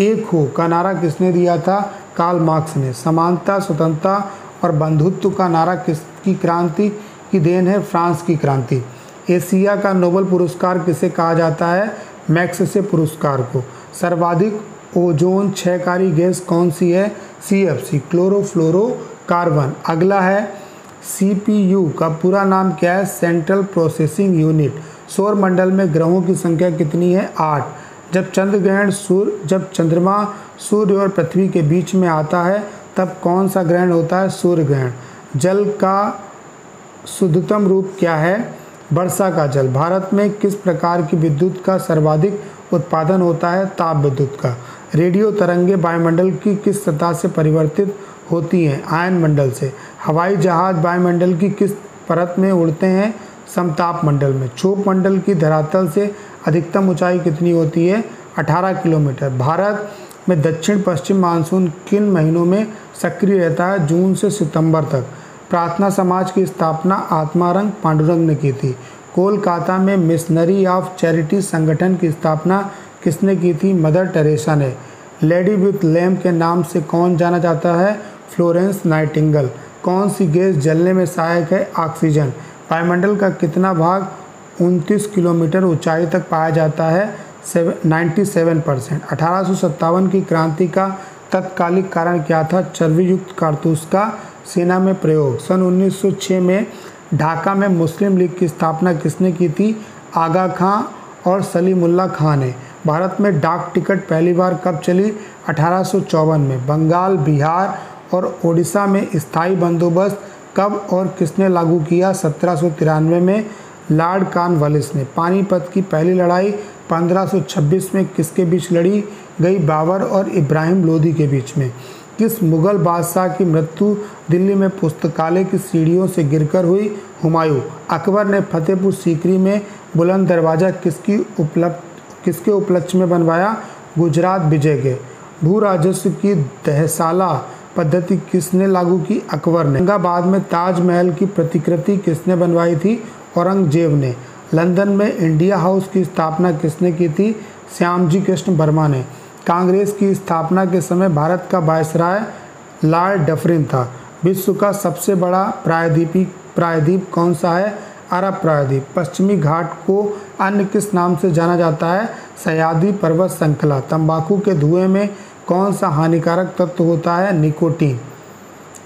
एक हो का नारा किसने दिया था? कार्ल मार्क्स ने। समानता, स्वतंत्रता और बंधुत्व का नारा किसकी क्रांति की देन है? फ्रांस की क्रांति। एशिया का नोबल पुरस्कार किसे कहा जाता है? मैक्स से पुरस्कार को। सर्वाधिक ओजोन क्षयकारी गैस कौन सी है? C F C chlorofluorocarbon अगला है सी पी यू का पूरा नाम क्या है? सेंट्रल प्रोसेसिंग यूनिट सौर मंडल में ग्रहों की संख्या कितनी है? आठ। जब चंद्र ग्रहण सूर्य जब चंद्रमा सूर्य और पृथ्वी के बीच में आता है, तब कौन सा ग्रहण होता है? सूर्य ग्रहण। जल का शुद्धतम रूप क्या है? वर्षा का जल। भारत में किस प्रकार की विद्युत का सर्वाधिक उत्पादन होता है? ताप विद्युत का। रेडियो तरंगे वायुमंडल की किस सतह से परिवर्तित होती हैं? आयन मंडल से। हवाई जहाज़ वायुमंडल की किस परत में उड़ते हैं? समताप मंडल में। छोप मंडल की धरातल से अधिकतम ऊंचाई कितनी होती है? 18 किलोमीटर। भारत में दक्षिण पश्चिम मानसून किन महीनों में सक्रिय रहता है? जून से सितंबर तक। प्रार्थना समाज की स्थापना आत्मारंग पांडुरंग ने की थी। कोलकाता में मिशनरी ऑफ़ चैरिटी संगठन की स्थापना किसने की थी? मदर टेरेसा ने। लेडी विथ लैम्प के नाम से कौन जाना जाता है? Florence Nightingale. कौन सी गैस जलने में सहायक है? ऑक्सीजन। वायुमंडल का कितना भाग? 29 किलोमीटर ऊंचाई तक पाया जाता है नाइन्टी सेवन परसेंट। अठारह की क्रांति का तत्कालिक कारण क्या था? चर्बी युक्त कारतूस का सेना में प्रयोग। सन 1906 में ढाका में मुस्लिम लीग की स्थापना किसने की थी? आगा खां और सलीमुल्ला खां ने। भारत में डाक टिकट पहली बार कब चली? अठारह सौ चौवन में। बंगाल, बिहार और ओडिशा में स्थायी बंदोबस्त कब और किसने लागू किया? सत्रह सौ तिरानवे में लॉर्ड कानवालिस ने। पानीपत की पहली लड़ाई 1526 में किसके बीच लड़ी? गई बाबर और इब्राहिम लोधी के बीच में। किस मुगल बादशाह की मृत्यु दिल्ली में पुस्तकालय की सीढ़ियों से गिरकर हुई? हुमायूं। अकबर ने फतेहपुर सीकरी में बुलंद दरवाज़ा किसकी उपलब्ध, किसके उपलक्ष्य में बनवाया? गुजरात विजय के। भू राजस्व की दहसाला पद्धति किसने लागू की? अकबर ने। औरंगाबाद में ताजमहल की प्रतिकृति किसने बनवाई थी? औरंगज़ेब ने। लंदन में इंडिया हाउस की स्थापना किसने की थी? श्यामजी कृष्ण वर्मा ने। कांग्रेस की स्थापना के समय भारत का वायसराय लॉर्ड डफरिन था। विश्व का सबसे बड़ा प्रायद्वीपी प्रायद्वीप कौन सा है? अरब प्रायद्वीप। पश्चिमी घाट को अन्य किस नाम से जाना जाता है? सयादी पर्वत श्रृंखला। तंबाकू के धुएँ में कौन सा हानिकारक तत्व होता है? निकोटीन।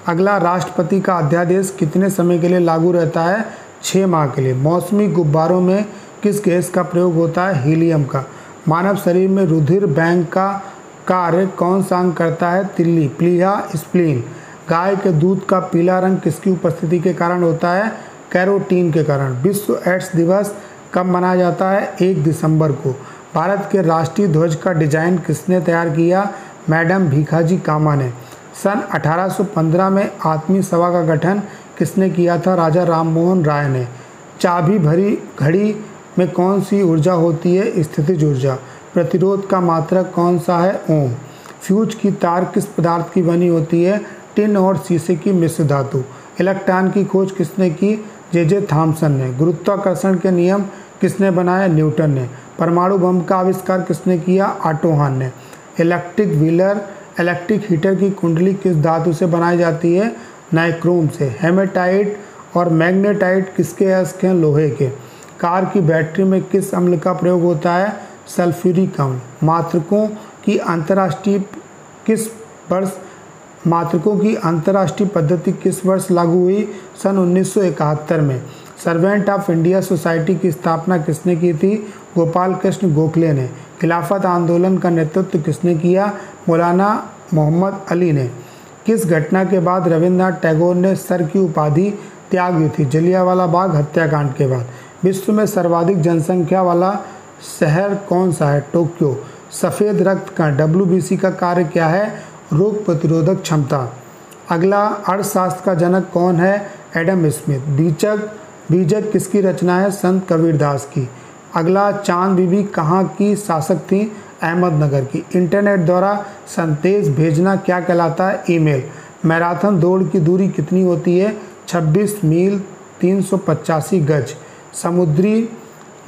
अगला राष्ट्रपति का अध्यादेश कितने समय के लिए लागू रहता है? छः माह के लिए। मौसमी गुब्बारों में किस गैस का प्रयोग होता है? हीलियम का। मानव शरीर में रुधिर बैंक का कार्य कौन सा अंग करता है? तिल्ली, प्लीहा, स्प्लीन। गाय के दूध का पीला रंग किसकी उपस्थिति के कारण होता है? कैरोटीन के कारण। विश्व एड्स दिवस कब मनाया जाता है? एक दिसंबर को। भारत के राष्ट्रीय ध्वज का डिज़ाइन किसने तैयार किया? मैडम भीखाजी कामा ने। सन 1815 में आत्मी सभा का गठन किसने किया था? राजा राममोहन राय ने। चाबी भरी घड़ी में कौन सी ऊर्जा होती है? स्थितिज ऊर्जा। प्रतिरोध का मात्रक कौन सा है? ओम। फ्यूज की तार किस पदार्थ की बनी होती है? टिन और शीशे की मिश्र धातु। इलेक्ट्रॉन की खोज किसने की? जे जे थॉम्सन ने। गुरुत्वाकर्षण के नियम किसने बनाए? न्यूटन ने। परमाणु बम का आविष्कार किसने किया? आटोहान ने। इलेक्ट्रिक व्हीलर, इलेक्ट्रिक हीटर की कुंडली किस धातु से बनाई जाती है? नाइक्रोम से। हेमेटाइट और मैग्नेटाइट किसके अस्क हैं लोहे के। कार की बैटरी में किस अम्ल का प्रयोग होता है? सल्फ्यूरिक अम्ल। मात्रकों की अंतर्राष्ट्रीय किस वर्ष मात्रकों की अंतर्राष्ट्रीय पद्धति किस वर्ष लागू हुई? सन 1971 में। सर्वेंट ऑफ़ इंडिया सोसाइटी की स्थापना किसने की थी? गोपाल कृष्ण गोखले ने। खिलाफत आंदोलन का नेतृत्व किसने किया? मौलाना मोहम्मद अली ने। किस घटना के बाद रविन्द्रनाथ टैगोर ने सर की उपाधि त्याग दी थी? जलियावाला बाग हत्याकांड के बाद। विश्व में सर्वाधिक जनसंख्या वाला शहर कौन सा है? टोक्यो। सफ़ेद रक्त का डब्ल्यू का कार्य क्या है? रोग प्रतिरोधक क्षमता। अगला अर्थशास्त्र का जनक कौन है? Adam Smith. बीचक बीजक किसकी रचना है? संत कबीरदास की। अगला चाँद बीबी कहाँ की शासक थी? अहमदनगर की। इंटरनेट द्वारा संदेश भेजना क्या कहलाता है? ईमेल। मैराथन दौड़ की दूरी कितनी होती है? 26 मील, तीन सौ पचासी गज। समुद्री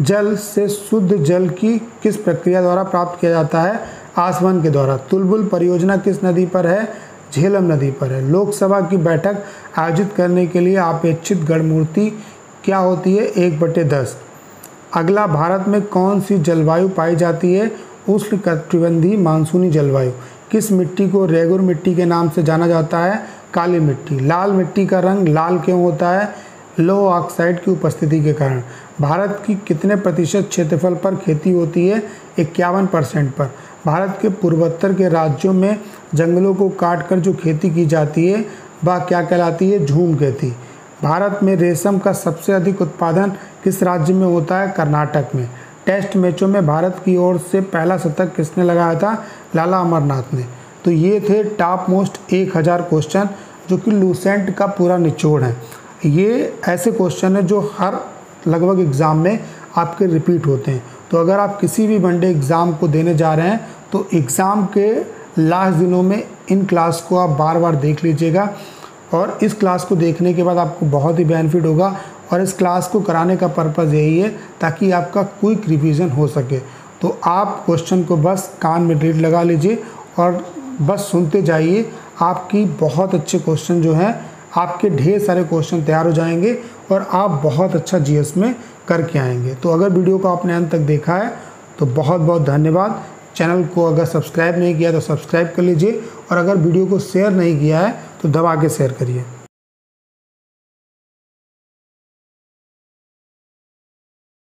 जल से शुद्ध जल की किस प्रक्रिया द्वारा प्राप्त किया जाता है? आसमान के द्वारा। तुलबुल परियोजना किस नदी पर है? झेलम नदी पर है। लोकसभा की बैठक आयोजित करने के लिए अपेक्षित गणमूर्ति क्या होती है? एक बटे दस। अगला, भारत में कौन सी जलवायु पाई जाती है? उष्ण कटिबंधी मानसूनी जलवायु। किस मिट्टी को रेगुर मिट्टी के नाम से जाना जाता है? काली मिट्टी। लाल मिट्टी का रंग लाल क्यों होता है? लो ऑक्साइड की उपस्थिति के कारण। भारत की कितने प्रतिशत क्षेत्रफल पर खेती होती है? इक्यावन परसेंट पर। भारत के पूर्वोत्तर के राज्यों में जंगलों को काट कर जो खेती की जाती है, वह क्या कहलाती है? झूम खेती। भारत में रेशम का सबसे अधिक उत्पादन किस राज्य में होता है? कर्नाटक में। टेस्ट मैचों में भारत की ओर से पहला शतक किसने लगाया था? लाला अमरनाथ ने। तो ये थे टॉप मोस्ट एक हज़ार क्वेश्चन, जो कि लूसेंट का पूरा निचोड़ है। ये ऐसे क्वेश्चन है जो हर लगभग एग्ज़ाम में आपके रिपीट होते हैं। तो अगर आप किसी भी वनडे एग्ज़ाम को देने जा रहे हैं तो एग्ज़ाम के लास्ट दिनों में इन क्लास को आप बार बार देख लीजिएगा। और इस क्लास को देखने के बाद आपको बहुत ही बेनिफिट होगा। और इस क्लास को कराने का पर्पज़ यही है ताकि आपका क्विक रिवीजन हो सके। तो आप क्वेश्चन को बस कान में रीड लगा लीजिए और बस सुनते जाइए। आपकी बहुत अच्छे क्वेश्चन जो हैं, आपके ढेर सारे क्वेश्चन तैयार हो जाएँगे और आप बहुत अच्छा जीएस में करके आएँगे। तो अगर वीडियो को आपने अंत तक देखा है तो बहुत बहुत धन्यवाद। चैनल को अगर सब्सक्राइब नहीं किया तो सब्सक्राइब कर लीजिए और अगर वीडियो को शेयर नहीं किया है तो दबा के शेयर करिए।